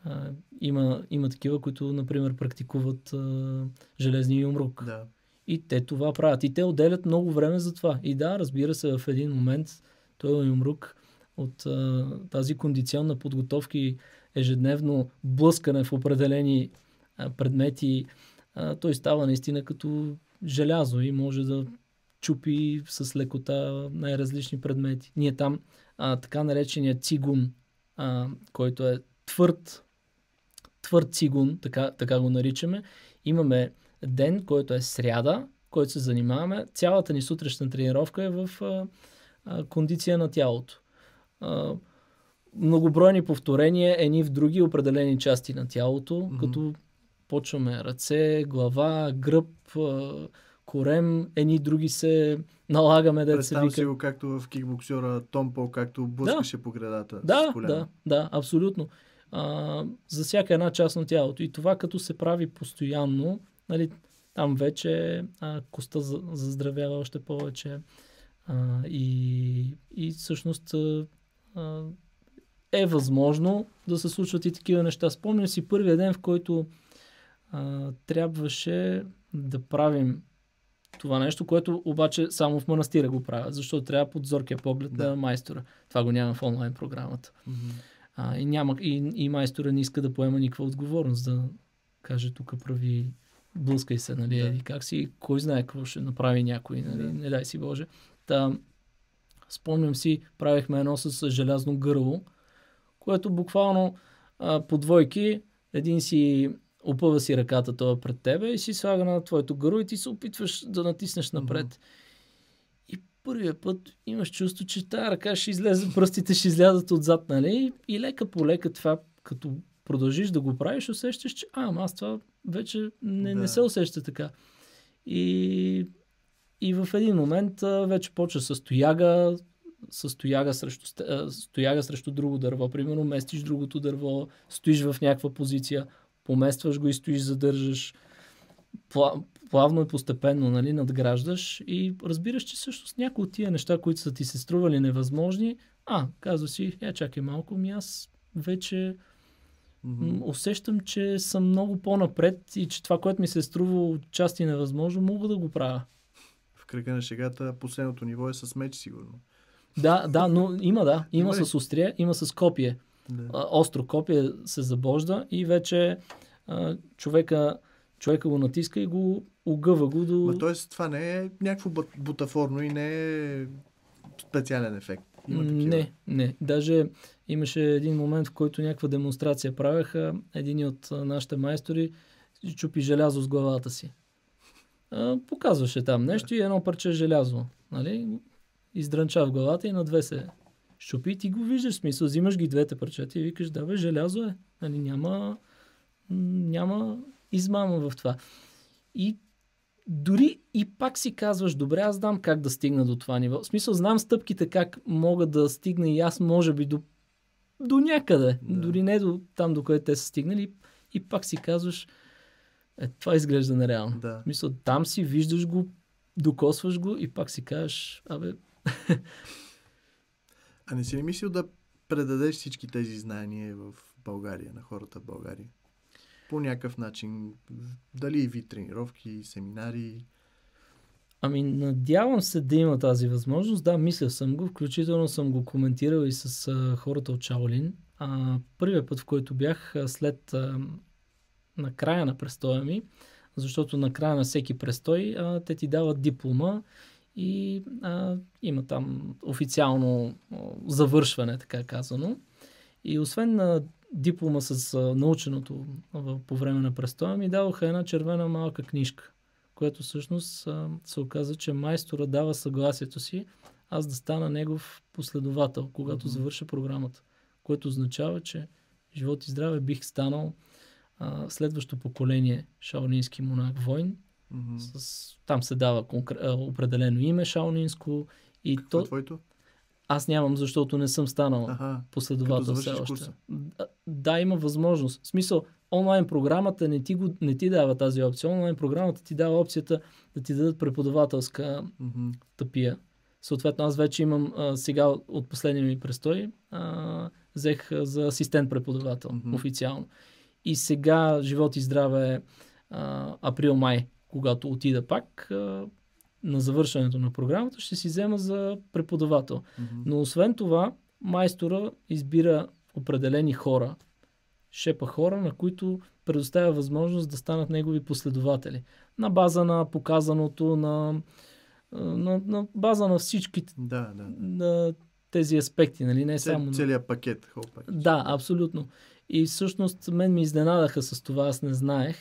а, има, има такива, които, например, практикуват а, железния юмрук.
Да.
И те това правят. И те отделят много време за това. И да, разбира се, в един момент той юмрук от а, тази кондиционна подготовка и ежедневно блъскане в определени а, предмети, а, той става наистина като желязо и може да чупи с лекота най-различни предмети. Ние там а, така наречения цигун, а, който е твърд, твърд цигун, така, така го наричаме, имаме ден, който е сряда, който се занимаваме. Цялата ни сутрешна тренировка е в а, а, кондиция на тялото. А, многобройни повторения, едни в други определени части на тялото, mm-hmm. като почваме ръце, глава, гръб, а, корем, едни други се налагаме да
се вика. си го както в кикбоксера Томпо, както блъскаше да. по градата.
Да, да, да, абсолютно. А, за всяка една част на тялото. И това като се прави постоянно, нали, там вече а, коста заздравява още повече. А, и, и всъщност а, е възможно да се случват и такива неща. Спомням си първия ден, в който а, трябваше да правим това нещо, което обаче само в манастира го правят, защото трябва под зоркия поглед да. на майстора. Това го няма в онлайн програмата. Mm-hmm. А, и, няма, и, и майстора не иска да поема никаква отговорност, да каже тук прави блъскай се, нали, да. как си, кой знае какво ще направи някой, нали, да. не дай си Боже. Та, спомням си, правихме едно с желязно гърло, което буквално а, по двойки, един си опъва си ръката това пред тебе и си слага на твоето гърло и ти се опитваш да натиснеш напред. Mm-hmm. И първия път имаш чувство, че тази ръка ще излезе, пръстите ще излязат отзад, нали? И лека по лека това, като продължиш да го правиш, усещаш, че а, аз това вече не, да. не се усеща така. И, и в един момент а, вече почва с тояга, с тояга срещу, стояга срещу друго дърво. Примерно местиш другото дърво, стоиш в някаква позиция, поместваш го и стоиш, задържаш. Плавно и постепенно нали, надграждаш и разбираш, че всъщност някои от тия неща, които са ти се стрували невъзможни, а, казва си, я чакай малко, ми аз вече Mm-hmm. Усещам, че съм много по-напред и че това, което ми се е струва части невъзможно, мога да го правя.
В кръга на шегата последното ниво е с меч, сигурно.
Да, да, но има, да. Има Добре. с острие, има с копие. Да. остро копие се забожда и вече а, човека, човека го натиска и го огъва го до...
Ма, т.е. това не е някакво бутафорно и не е специален ефект. Има
не, не. Даже имаше един момент, в който някаква демонстрация правеха. Един от нашите майстори чупи желязо с главата си. А, показваше там нещо и едно парче желязо. Нали? Издрънча в главата и на две се щупи и ти го виждаш. Смисъл, взимаш ги двете парчета и викаш, да бе, желязо е. Нали? Няма, няма измама в това. И дори и пак си казваш, добре, аз знам как да стигна до това ниво. В смисъл, знам стъпките как мога да стигна и аз може би до, до някъде. Да. Дори не до там, до където те са стигнали. И пак си казваш, е, това изглежда нереално. Да. В смисъл, там си виждаш го, докосваш го и пак си кажеш, абе...
а не си ли мислил да предадеш всички тези знания в България, на хората в България? по някакъв начин? Дали ви тренировки, семинари?
Ами, надявам се да има тази възможност. Да, мисля съм го. Включително съм го коментирал и с а, хората от Шаолин. А, първият път, в който бях а, след а, на края на престоя ми, защото на края на всеки престой а, те ти дават диплома и а, има там официално завършване, така казано. И освен на диплома с а, наученото а, по време на престоя, ми дадоха една червена малка книжка, която всъщност а, се оказа, че майстора дава съгласието си аз да стана негов последовател, когато mm-hmm. завърша програмата. Което означава, че живот и здраве бих станал а, следващо поколение шаолински монах войн. Mm-hmm. С, там се дава конкр... а, определено име шаолинско. И
Какво е то... е твоето?
Аз нямам, защото не съм станал ага, последовател все още. Да, да, има възможност. В смисъл, онлайн програмата не ти, го, не ти дава тази опция. Онлайн програмата ти дава опцията да ти дадат преподавателска mm-hmm. тъпия. Съответно, аз вече имам а, сега от последния ми престой, а, взех за асистент преподавател mm-hmm. официално. И сега, живот и здраве, април-май, когато отида пак, на завършването на програмата, ще си взема за преподавател. Mm-hmm. Но освен това, майстора избира определени хора, шепа хора, на които предоставя възможност да станат негови последователи. На база на показаното, на, на, на база на всички
да, да.
На тези аспекти, нали? Не само...
Целият пакет.
пакет. Да, абсолютно. И всъщност мен ми изненадаха с това, аз не знаех,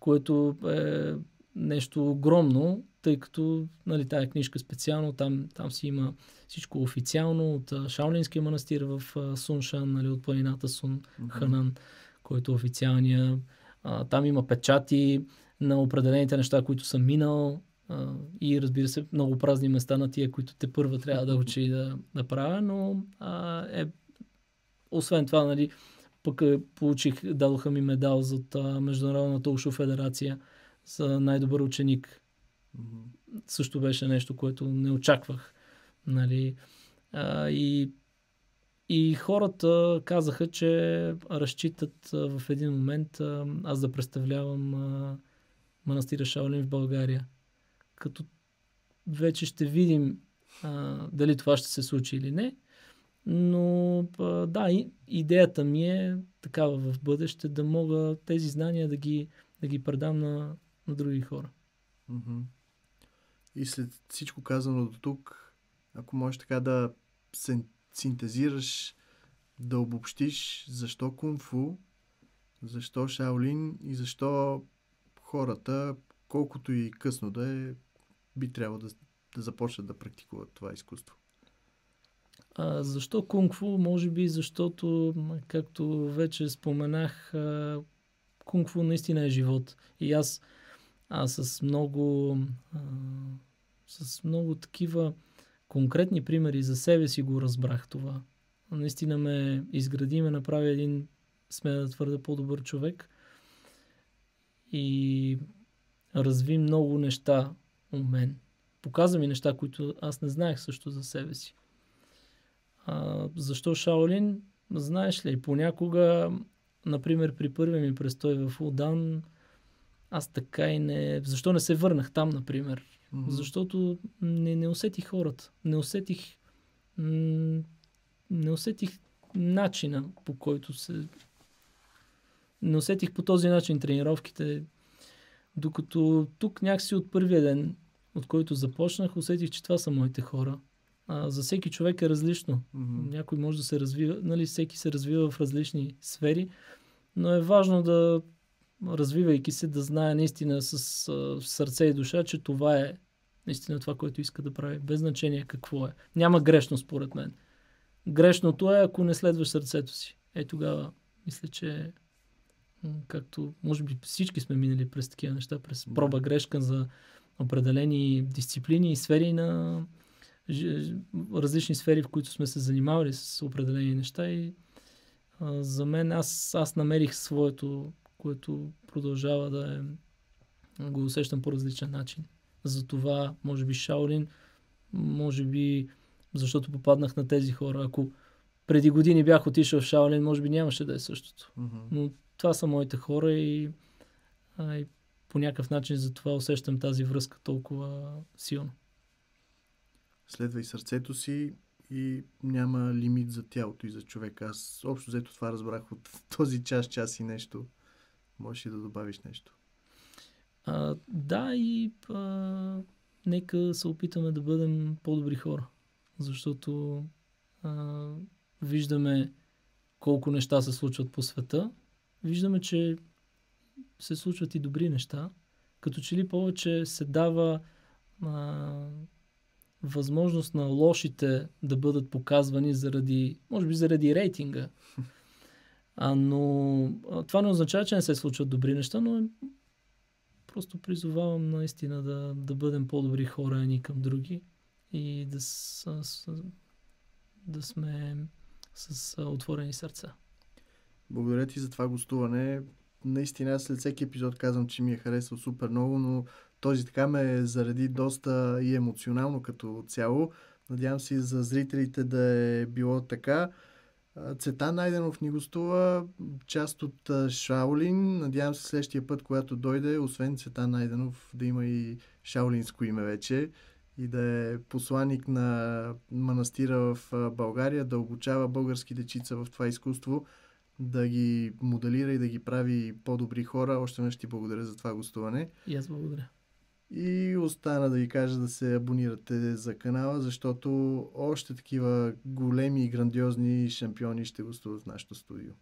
което е нещо огромно, тъй като нали, тая книжка специално, там, там си има всичко официално от Шаолинския манастир в Суншан, нали, от планината Сун Ханан, който е официалния. А, там има печати на определените неща, които съм минал а, и разбира се много празни места на тия, които те първа трябва да учи да, да правя, но а, е, освен това, нали, пък получих, дадоха ми медал за Международната Ушо федерация за най-добър ученик. Mm-hmm. Също беше нещо, което не очаквах. Нали? А, и, и хората казаха, че разчитат а, в един момент а, аз да представлявам а, манастира Шаолин в България. Като вече ще видим а, дали това ще се случи или не. Но а, да, идеята ми е такава в бъдеще да мога тези знания да ги, да ги предам на, на други хора.
Mm-hmm. И след всичко казано до тук, ако можеш така да синтезираш, да обобщиш защо кунг-фу, защо Шаолин и защо хората, колкото и късно да е, би трябвало да, да започнат да практикуват това изкуство.
А, защо кунг-фу? Може би защото, както вече споменах, кунг-фу наистина е живот. И аз а с много, а, с много такива конкретни примери за себе си го разбрах това. Наистина ме изгради, ме направи един, сме да твърда, по-добър човек и разви много неща у мен. Показа ми неща, които аз не знаех също за себе си. А, защо Шаолин? Знаеш ли, понякога, например, при първия ми престой в Удан, аз така и не... Защо не се върнах там, например? Mm-hmm. Защото не, не усетих хората. Не усетих... М- не усетих начина по който се... Не усетих по този начин тренировките. Докато тук някакси от първия ден, от който започнах, усетих, че това са моите хора. А, за всеки човек е различно. Mm-hmm. Някой може да се развива, нали, всеки се развива в различни сфери, но е важно да развивайки се, да знае наистина с а, сърце и душа, че това е наистина това, което иска да прави. Без значение какво е. Няма грешно, според мен. Грешното е, ако не следваш сърцето си. Е, тогава мисля, че както може би всички сме минали през такива неща, през проба грешка за определени дисциплини и сфери на различни сфери, в които сме се занимавали с определени неща и а, за мен аз, аз намерих своето което продължава да е, го усещам по различен начин. Затова, може би, Шаолин, може би, защото попаднах на тези хора. Ако преди години бях отишъл в Шаолин, може би нямаше да е същото. Mm-hmm. Но това са моите хора и, а, и по някакъв начин за това усещам тази връзка толкова силно.
Следвай сърцето си и няма лимит за тялото и за човека. Аз общо взето това разбрах от този час, час и нещо. Можеш ли да добавиш нещо?
А, да, и а, нека се опитаме да бъдем по-добри хора. Защото а, виждаме колко неща се случват по света. Виждаме, че се случват и добри неща. Като че ли повече се дава а, възможност на лошите да бъдат показвани заради, може би заради рейтинга. А, но а, това не означава, че не се случват добри неща, но просто призовавам наистина да, да бъдем по-добри хора едни към други и да, с, с, да сме с отворени сърца.
Благодаря ти за това гостуване. Наистина, след всеки епизод казвам, че ми е харесал супер много, но този така ме заради доста и емоционално като цяло. Надявам се за зрителите да е било така. Цета Найденов ни гостува част от Шаолин. Надявам се следващия път, когато дойде, освен Цета Найденов, да има и шаолинско име вече и да е посланник на манастира в България, да обучава български дечица в това изкуство, да ги моделира и да ги прави по-добри хора. Още веднъж ти благодаря за това гостуване.
И аз благодаря.
И остана да ви кажа да се абонирате за канала, защото още такива големи и грандиозни шампиони ще гостуват в нашото студио.